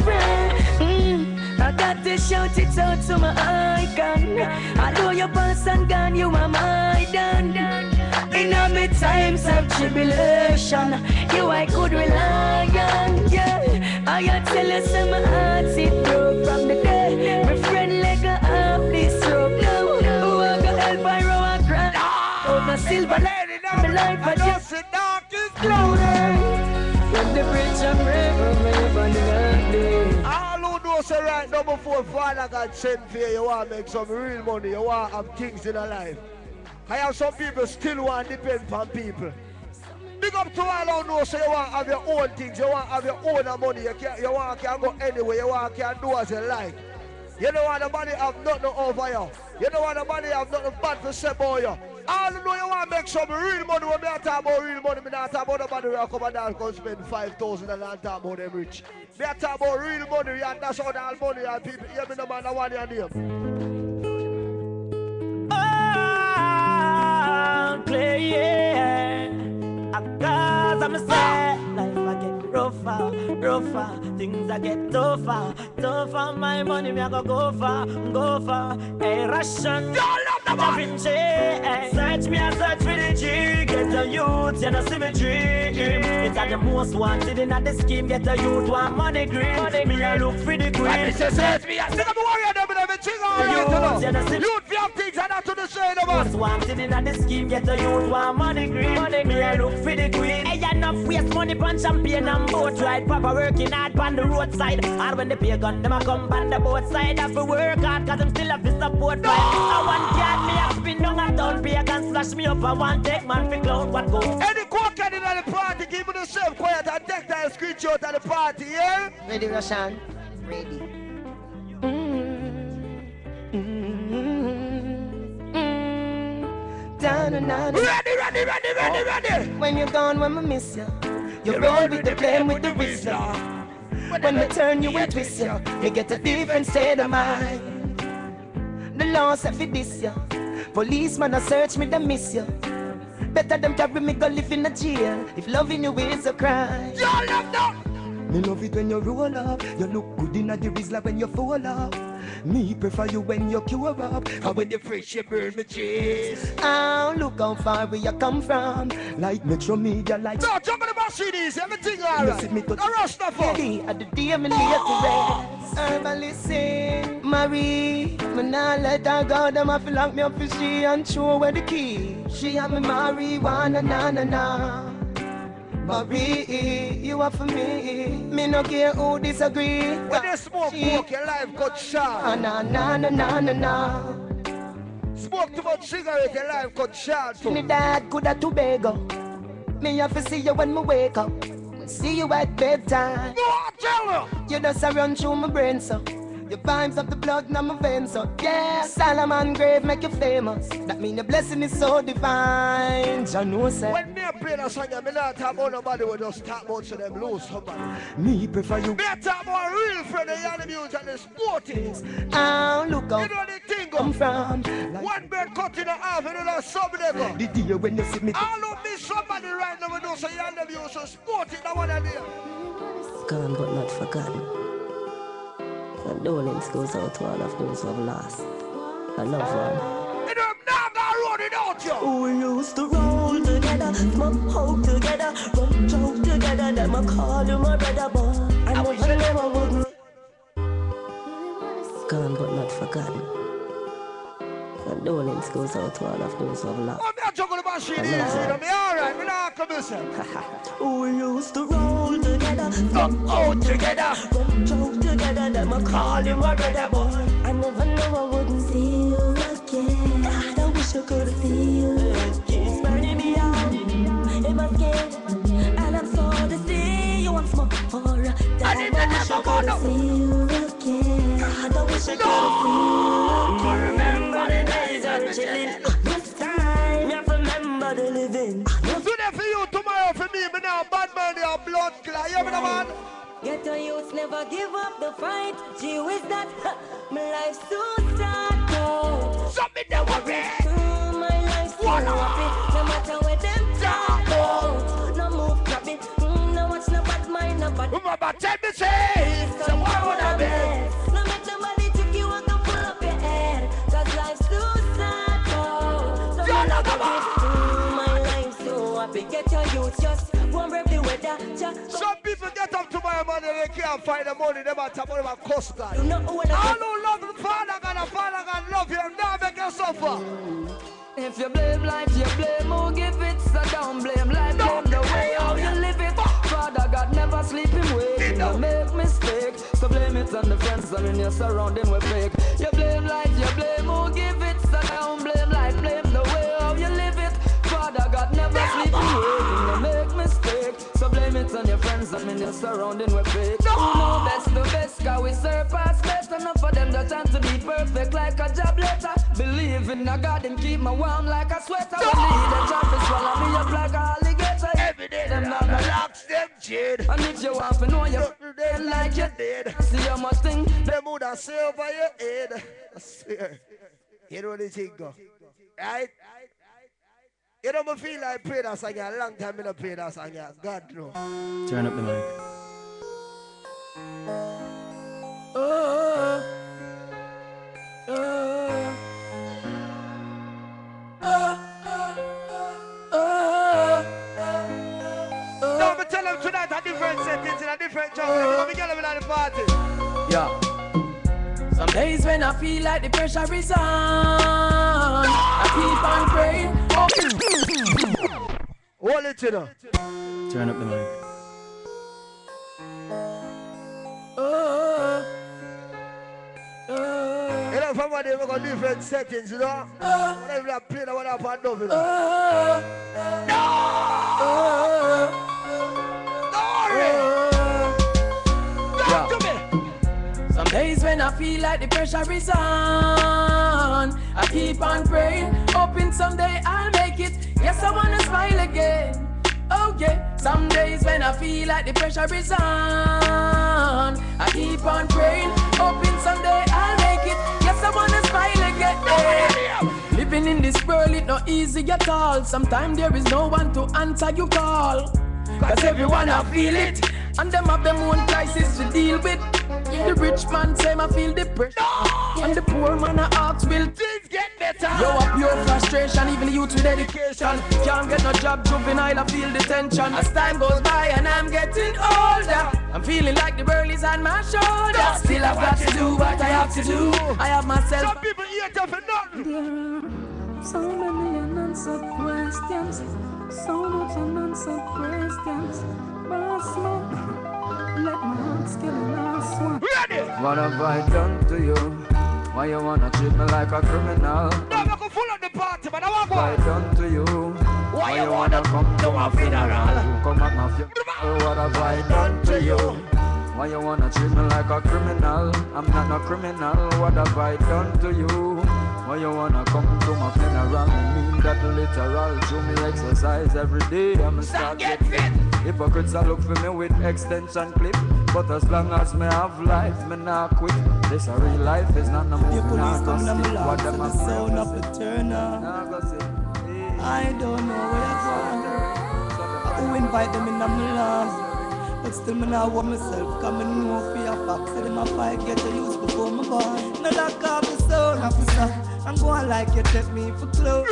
Mm, I got to shout it out to my icon. Although your boss and gone, you are my done. In a my times of tribulation, you I could rely on. Yeah, I tell you, some my heart it broke from the day. My friend let go off this rope now. Who I got help I row and cry. Ah! Over silver lady now. My life I just the dark is cloudy. When the bridge of over your body that day. All who know say right now before Father God send for you, you want to make some real money, you want to have things in your life. I have some people still want to depend on people. Big up to all who know so you want to have your own things, you want to have your own money, you, can, you want to can go anywhere, you want to can do as you like. You don't want nobody have nothing over you. You don't want nobody have nothing bad to say about you. All you know you want to make some real money when a talk about real money, not talk about nobody who come and come spend 5,000 and not talk about them rich. A talk about real money and that's all all money and people me no man I want your name. Oh, play, yeah. Cause I'm sad, life I get rougher, rougher. Things I get tougher, tougher. My money me I go go far, go far. Hey, Russian, you love the Da Vinci. Hey, search me, I search for the G. Get the youth, you know symmetry. It's at the most wanted in the scheme. Get the youth, want money green. Me I look for the queen. And this is search me, I say I'm warrior, them and everything alright, you know. Youth, you have things and not to the shade of us. Most wanted in the scheme, get the youth want money green. Money green. Me I look for the queen. Hey, enough waste money on champagne and boat ride. Papa working hard on the roadside. And when the pay gun, them a come on the boat side. Have to work hard, cause I'm still have to support no! I want yard, me a spin down a town. Pay can slash me up. I want take man for cloud, what go? Any coke in the party, give me the same quiet and take that screenshot at the party, yeah? Ready, Roshan? Ready. Ready, ready, ready, ready, ready. When you're gone, when I miss you, you roll with the blame with the whistler. When we turn you and twist you, you get a different state of mind. The law said for this you, policeman a search me, they miss you. Better them carry me go live in a jail if loving you is a crime. You love that. Me love it when you roll up. You look good in a the Rizla when you fall up. Me prefer you when you cure up. And when you fresh, you burn me cheese. Oh, look how far we you come from. Like Metro Media, like. No, jump in the Mercedes, everything alright. see me touch No rush, fuck. Lady, at the lay to rest. Herbally Marie. Me nah let her go. Them a feel like me up for she and show where the key. She have me marijuana, na na na. Marie, you are for me. Me no care who disagree. When they smoke coke, your life got short. Ah, na na na na na na. Smoke too much cigarette, your life got short. too. Trinidad could have Tobago. Me have to see you when me wake up. See you at bedtime. No, tell her. You just a run through my brain, so. Your vibes up the blood in my veins, so yeah. Solomon grave make you famous. That mean your blessing is so divine. Jah know say. When me a play that song, me not talk about nobody, we just talk about so them lose somebody. Me prefer you. Me a talk about real friend, the young music and the sporting. Oh, look how You know the thing go. come from. One bird cut in half, you know that something they go. The day when you see me. All of me somebody right now, we know so young them use so sporting, that one idea. Gone but not forgotten. Condolence goes out to all of those who have lost a loved one. You know, now got road without you. We used to roll together, smoke out together, run joke together. Them a call you my brother, boy. I never, never wouldn't. Gone but not forgotten. Condolence goes out to all of those who have lost. A juggle the machine easy, you alright, me not come. We used to roll together, Come out together. run together. Them a call you my brother, boy. I never know I wouldn't see you again. God, I wish I could feel it. It's burning me out in my skin, and I'm so to see you once more. I wish I could see you again. God, I wish I could feel it. Remember the days of chilling. Remember the living. Today for you, tomorrow for me, me now bad man, you blood clot, you hear me now, man? Get a youth never give up the fight. Gee whiz that, my life soon start out. Something that. Mm, my life so happy. No matter where them talk. No move crabby. Mm, no watch no bad mind, no bad. Mama tell me say, so why would I be? One the weather. Just Some people get up tomorrow morning, they can't find the money, they might talk about cuss God. You know who All who love the Father God, the Father God love you, now make you suffer. If you blame life, you blame who give it. So don't blame life, blame the way how you live it. Father God never sleep him wake. Don't make mistake. So blame it on the friends and in your surrounding with fake. You blame life, you blame who give it. So don't blame life, blame limits on your friends that mean you're surrounding with fake. No! Who know best the best, cause we surpass best. Enough for them that trying to be perfect like a job letter. Believe in a God and keep me warm like a sweater. When need a job to swallow me up like a alligator. Every day them not gonna Locks them jade. And if you want to know you dead like you dead. See how much thing Them would have say over your head. I swear. You know the thing go. Right? You know me feel like play that song a long time I don't play that song. God no. Turn up the mic. Oh, oh, No, but tell them tonight a different settings in a different genre. Let me get them in the party. Yeah. Some days when I feel like the pressure is on, I keep on praying. Oh. Hold it, you know. Turn up the mic. Oh, You know, from what they got different settings, you know. Whatever I play, that one up and down, you know. Yeah. Some days when I feel like the pressure is on, I keep on praying, hoping someday I'll make it. Yes, I wanna smile again. Oh yeah. Some days when I feel like the pressure is on, I keep on praying, hoping someday I'll make it. Yes, I wanna smile again. Living in this world, it not easy at all. Sometimes there is no one to answer your call. Cause everyone I feel it And them have them own crisis to deal with The rich man say I feel depression And the poor man I ask will things get better? Yo up your frustration even the youth with education Can't get no job juvenile I feel the tension. As time goes by and I'm getting older I'm feeling like the world is on my shoulder Still I've got to do what I have to do. I have myself Some people eat up for nothing. So many unanswered questions, so much unanswered questions. But I smoke, let my heart get last one. What have I done to you? Why you wanna treat me like a criminal? No, I go full on the party, man. I want What have I done to you? Why you wanna come to my funeral? Come at my funeral. Oh, what have I done to you? Why you wanna treat me like a criminal? I'm not no criminal. What have I done to you? Why you wanna come to my funeral? Me mean that literal. Do me exercise every day. I'm start get fit. Hypocrites a look for me with extension clip. But as long as me have life, me not quit. This a real life, is not no movie. Your police nah, come go to sleep. my What life them and a the sound of say? eternal. Nah, go say. I don't know where I go. Who invite them in my life? But still me now want myself Come and know for your facts Say them a fight get to use before me born No lock off the sound officer I'm going like you take me for close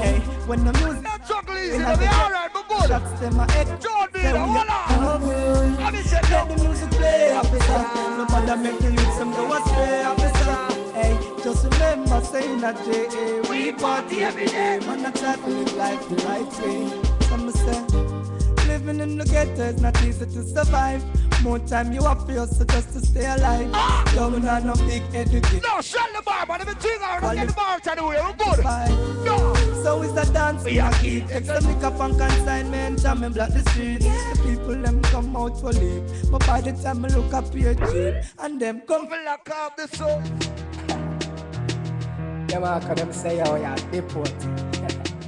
Hey, when the music juggle easy, when let me alright, but good. Shots them a head. John B, Say we hold good. Let me say Let the music play officer. No matter make the youth them go astray officer. Hey, just remember saying that J.A. We party every day. Man, I try to live life the right way. Some say Living in the ghetto is not easy to survive. More time you have for yourself just to stay alive. Yo, we not no big education. No, shut the bar, man. If you think I don't get the bar to the way, we're good. No. So it's a dance we a keep. Extra liquor and consignment, jam and block the streets. The people them come out for leave. But by the time I look up here cheap, and them come for lock up the soul. Them all come them say, oh yeah, deport.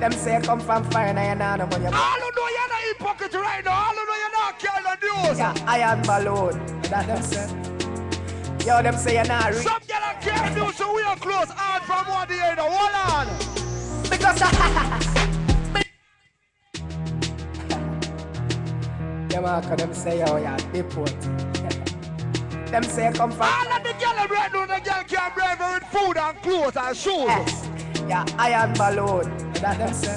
them say come from fire, now you know no money. All who know you're not in pocket right now, all who know you're not carrying the news. Yeah, iron balloon. That them say. Yo, them say you're not rich. Some girl are carrying news, so we are close. Hard from one day, now. Hold on. Because Them all come them say, oh yeah, deport. them say come from All of the girl right now, the girl can bring her with food and clothes and shoes. Yeah, iron balloon. That them say.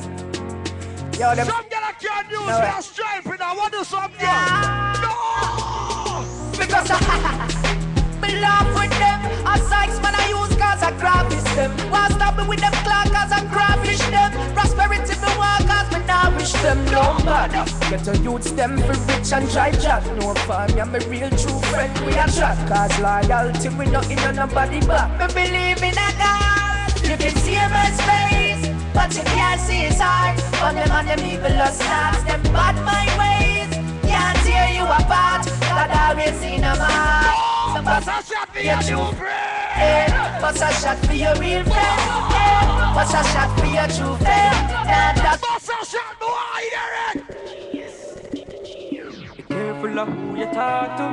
Yo, them Some girl can't use No, their stripe in I want to some girl. Ah. No! Because Me laugh with them. A Sykes man I use cause I graphish them. Why stop me with them clock cause I graphish them. Prosperity me want cause me nourish them. No matter. Get your youths them for rich and try chat. No fun, you're my real true friend. We are chat. Cause loyalty, we not in on nobody back. Me believe in a God. You can see my space. But you can't see his heart. But them and them evil just starts, them bad my ways. Can't tear you apart. God always in a heart. So bust a shot for your true friend. Bust a shot for your real friend. Yeah. Bust a shot for your true friend. Nah, that Bust a shot, boy, Derek. Be careful of who you talk to.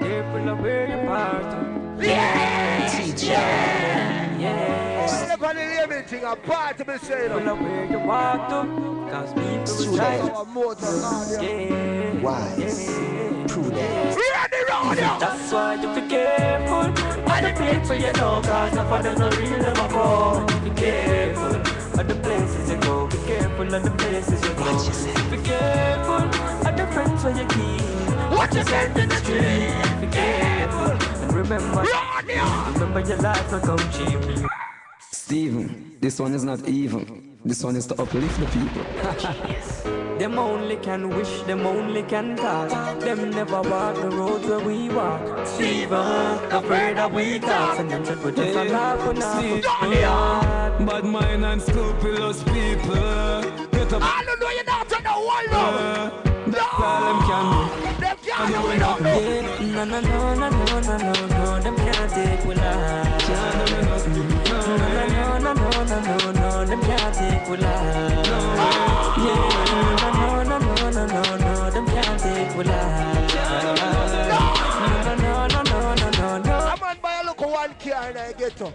Be careful of where you part to. Yeah. Yeah. Step on the limit thing, a part to be saying. Careful of where you walk to. Cause people will try Our motor, Yeah. Wise. Prudent. Ready, round ya. That's why you be careful. And the people you know, cause if I don't real them go. Be careful of the places you go. Be careful of the places you go. Be careful of the friends where you keep. What you send in the street? Be careful. And remember, remember your life will come cheap. Steven, this one is not evil. This one is to uplift the people. Them only can wish, them only can talk. Them never walk the roads where we walk. Steven, afraid that we talk. And them should put us on laugh when I Bad mind and scrupulous people. Get up. I don't know you not to the world now. That's all them can do. No, no, no, no, no, no, no, no, them can't take we life. No, no, no, no, no, no, no, no, them can't take we life. No, no, no, no, no, no, no, them can't take we life. No, no, no, no, no, no, no. I'm on by a look of one car in the ghetto.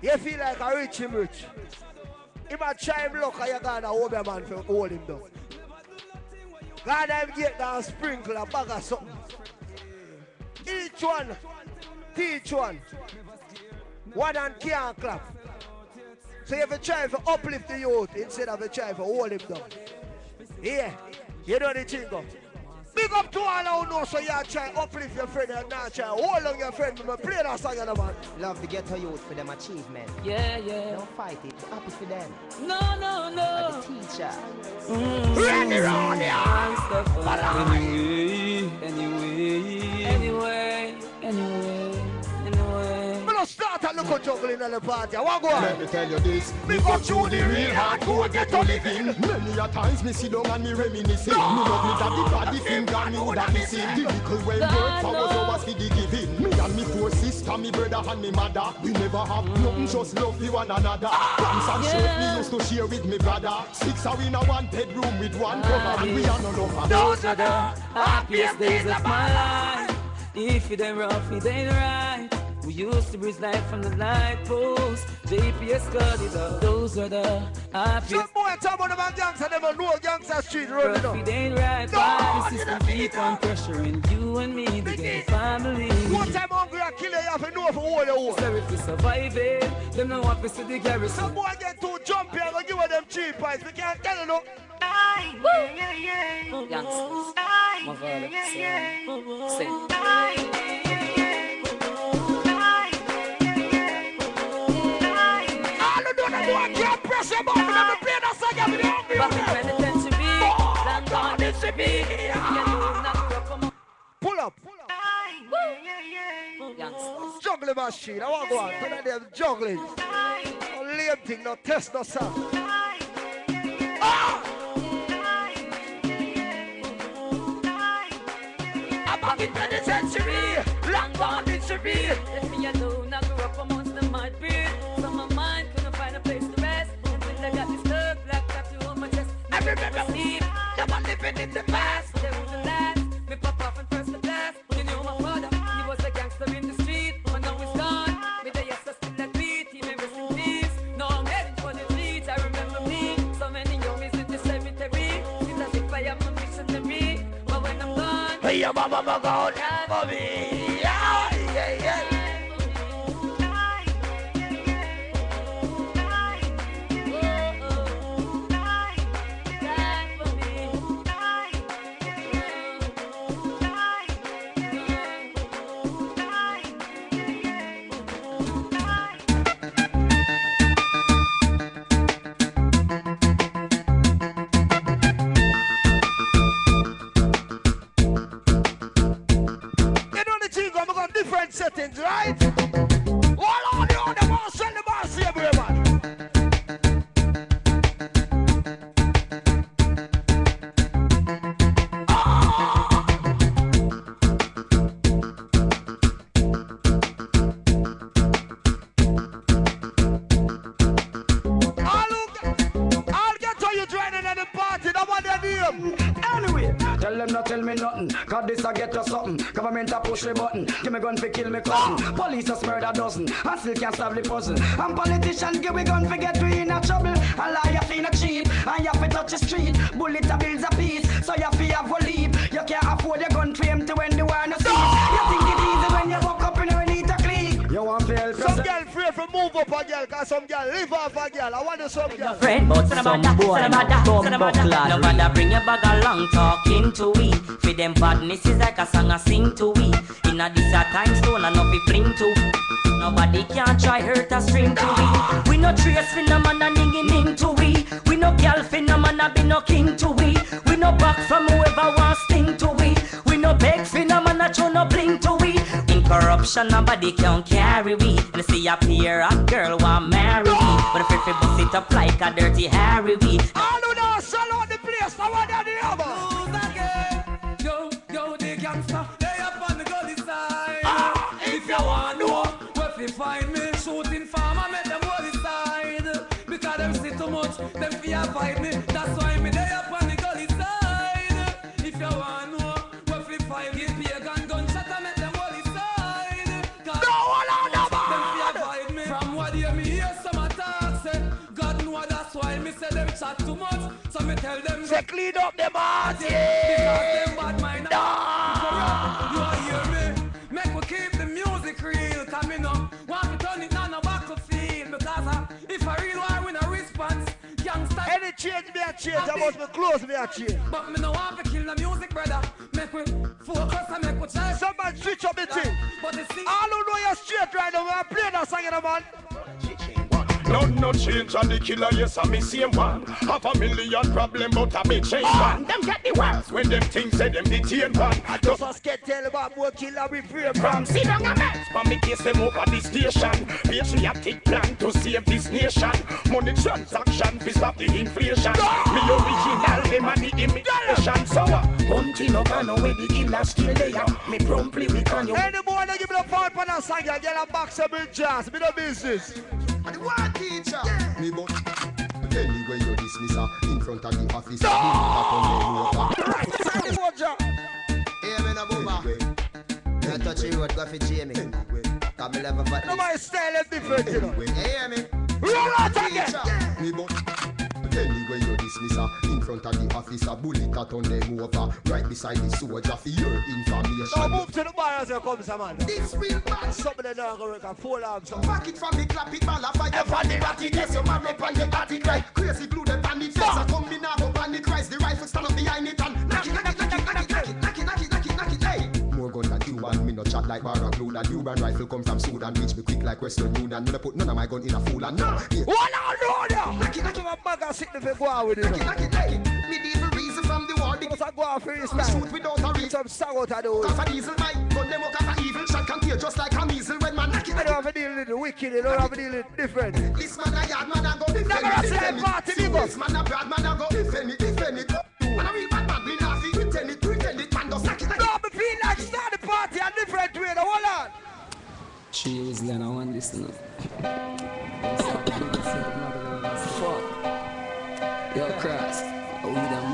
You feel like a rich him rich. If I try him look, I gotta hold man, hold him down. God him get that sprinkle a bag of something. Each one, teach one. One and can't clap. So you have a try to uplift the youth instead of a try to hold him down. Yeah, you know the thing go. Big up to all who know so you try uplift your friend and not try hold on your friend. But play that song, you know, man. Love to get her youth for them achievement. Yeah, yeah. Don't fight it. Happy for them. No, no, no. And the teacher. Ready, round here. Anyway, anyway. Anyway, anyway, anyway. Me no start a look juggling at the party. I want go on. Let me tell you this, Me me go go through through the the real real hardcore hardcore get to living. Many a times me sit down and me reminiscing. Me love me daddy body finger, me woulda missing. The little well work for was ours for the giving. Me and me four sister, me brother and me mother. We never have nothing, just love for one another. Pants and shirt me used to share with me brother. Six are in a one bedroom with one cover, ah. and we are no lover. Those are the happiest days of my life. If it ain't rough, it ain't right. We used to breathe light from the light post. JPS got it up. Those are the happiest. Some boy talk about them gangsters, them a know gangster street road, you Rough, it ain't right. No, Why the you system keep on pressuring you and me to get a family. One time hungry and kill you, you have to know for all your own. Sorry for surviving. Them no want to see the garrison. Some boy get too jumpy and go give them cheap price. We can't tell you no. Youngsters. My father said, say, All It's about song to. Pull up. Juggling machine, I want to go on. Put them juggling. Lame thing. No test, no sound. I'm back in 20th long gone it should. Living in the past. There was a last, me pop off the blast. You knew my father, he was a gangster in the street. But now he's gone, me the yes, I still that beat. He may rest in peace. Now I'm heading for the streets, I remember me. So many youngies in the cemetery. Seems as if I am a missionary. But when I'm gone, Hey, your mama, mama, go down for me. Tell me nothing. Cause this I get to something. Government a push the button. Give me gun for kill me cousin. Police a murder dozen. And still can't solve the puzzle. And politicians give we gun for get we in a trouble. Lie you feel a cheat. And you fi touch the street. Bullet a bills a piece. So you fi have a leap. You can't afford your gun to empty when the war no girl free move up a girl, cause some girl live off a girl. I want to some girl. Friend, but some boy No bother bring your bag along talking to we. For them badness is like a song I sing to we. Inna this a time stone and no be fling to. Nobody can try hurt a string to we. We no trace for no man a ninging into we. We no girl for no man a be no king to we. We no back from whoever wants sting to we. We no beg for no man a show no bling to we In corruption nobody can carry we. And see up here a girl want marry we But if we bust it up like a dirty Harry we. All don't clean up them Because yeah. them bad mind. You hear me? Make we keep the music real. Coming up, want to turn it on a battlefield. Because uh, if I real war with a response, gangsta. Any change me a change, I must be close me a change. But me no want to kill the music, brother. Make we focus and make we try. Somebody switch up the thing. But the thing. All who know you're straight right now, I play that song in a man. No, no change and the killer, yes, I'm the same one. Half a million problem, but a big change one. Them get the worst when them things say them detain one. I Just us get tell about more killer we free from from. sit down a mess, for me case them over the station. Patriotic plan to save this nation. Money transaction to stop the inflation. Me original, them and the immigration. So, uh, hunting up and away the killer still there. Me promptly we can you. Any boy that give me the phone for that song, get a box of big jazz, me no business. And the one teacher. Me but anyway you dismiss her in front of the office. Hear me now, boomer. You touch the road, go for Jamie. Come me level for No, my style is different, you know. You hear me? Roll out again. Me but front of the officer. Bullet a turn them over right beside the soldier for your Now move to the bar as you come, man. This real bad. Some of them don't go work and arms. So. Back it from the clap it, ball a fire from the ratty Yes, your man up on the attic cry Crazy glue them on the face I come me now up on the Christ The rifle stand up behind it and knock it, knock it, knock it, knock it, knock it, Cuban, me no chat like Barra glue And Cuban rifle come from Sudan Reach me quick like Western Union Me no put none of my gun in a fool and no yeah. What now, no, no. Knock it, knock it. My bag and sit for go out with it. Knock it, knock it, knock it Medieval reason from the war Because I go out for this Me time. shoot without a reason Some of the way. Cause a diesel my gun them up cause a evil shot can kill just like a measle When man knock it, I knock don't it have to deal with the wicked, I don't have to deal with different. This man a yard man a go defend Never me, a defend same me. party, See big up. This man a bad man a go defend me, defend me. Man a real bad man, Cheers, Lena, one listener. Yo, Oh,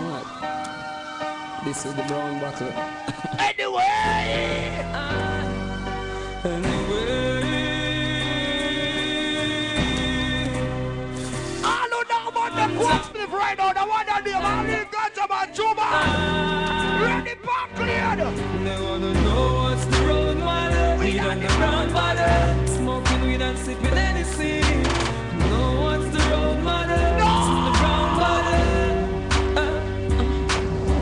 what? This is the brown anyway! Uh, anyway. Right now. The one that they have got Juba. Ready, cleared. They want to know on the brown body. Smoking weed and sipping Hennessy. Know what's the road, man. It's in the brown body.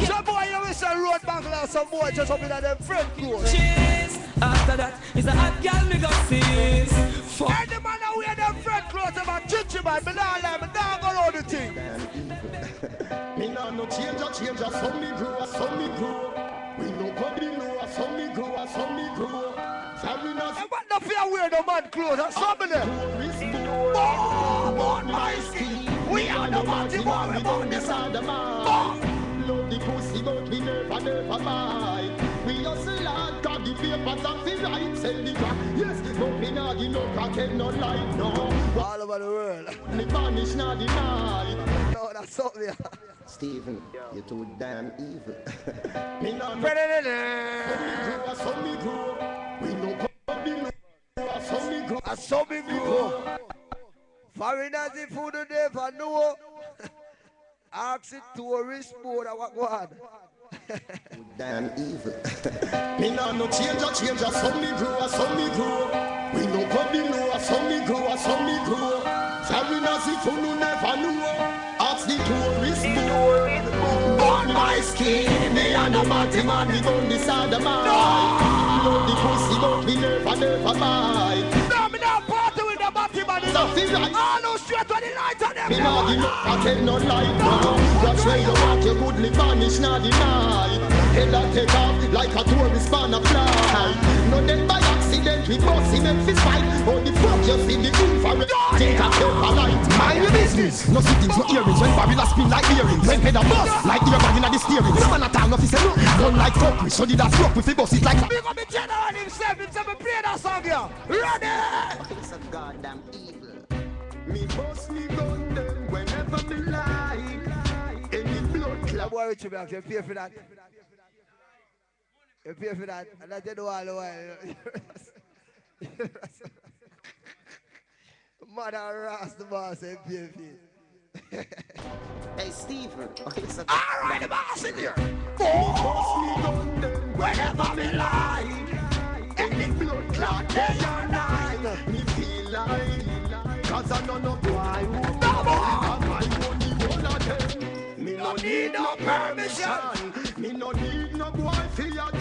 Some boy, you wish a road back like some boy just up in them friend clothes. Cheers. After that, it's a hot girl me got sees. Fuck. Any man that wear them friend clothes, them a chinchy man, me nah lie, me nah go round the thing. Me nah no change a change a some me grow, some me grow. We no go below, some me grow, some me grow. Family not And what the fear wear no man clothes, that's some of them. Oh, on my skin. We are the party boy, we born this on the man. Love the pussy, but we never, never mind. We hustle hard, got the papers and the right, sell the crack. Yes, but we not give no crack and no light, no. All over the world. Me vanish, not deny. No, that's What's up there? Stephen, you're too damn evil. Me no know. I saw me grow. We no come below. I saw me grow. Foreigners if who do never know. Ask the tourist board what go on. damn evil. Me no no change a change a saw me grow. I saw me grow. We no come below. I saw me grow. I saw me grow. Foreigners if no never know. Ask the tourist board. Burn my skin. Me and a batty man. We gon' decide the man. Love the pussy but we never never bite. No, me not party with the batty man. Nothing right. All those straight to the light on them. Me nah give up, I tell no lie. Watch where you walk, you goodly vanish, not deny. Head take off like a tourist man a fly. No dead by accident, we bossy make fist fight. Oh, the fuck you see the infrared, take a paper light. Mind your business, no sittings, no earrings. When barrel spin like earrings. When head a bust, like earbag inna the steering. No man a time, no fi say no. Gun like fuckery, so did that fuck with the bus, it like a... Big up the general himself, himself, me play that song here. Ready? It's a goddamn evil. Me bust me gun then whenever me like. Any blood That clot. boy with you back, you pay for that. You pay for that, and that you do all the while. Mother Ras the boss, pay for it. Hey, Stephen. It's a ah, Alright, the boss in here. Me gun whenever me like. Any blood clot day or night. Me feel like. Cause I know no boy who I my money all of them. Me no need no permission. Me no need no boy tell me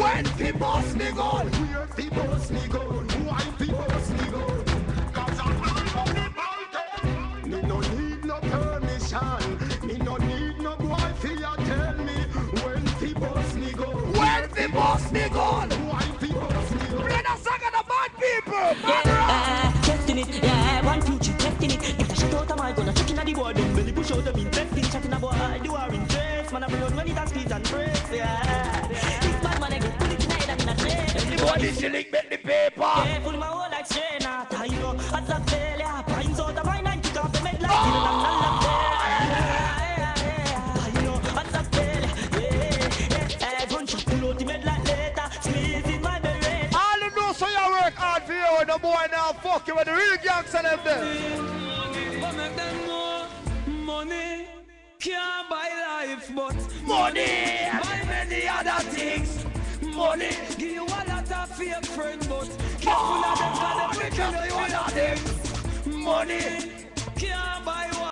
when fi bust me gun. Where fi bust me gun? Why fi bust me gun? Cause I know money about them. Me no need no permission. Me no need no boy fi ya tell me when fi bust me gun. When fi bust me gun? Why fi bust me gun? Play that song of the bad people. Yeah, uh, testing it, yeah, one, two, three, testing it. Get a shot out of my gun, a chuck inna the boy, then belly push out them investing. Shot in a boy, the war in face. Man, I blood when it a squeeze and press, yeah. Chain. Everybody shilling make the paper. Yeah, full my whole like strain, ah, tie you. As a failure, pines out of my nine, kick off the med like in and all of All you know so you work hard for you, no boy now fuck you with the real gangster them there. But make them know money can't buy life, but Money buy many other things. Money give you a lot of fake friends, but careful of them 'cause they wicked you other things. Money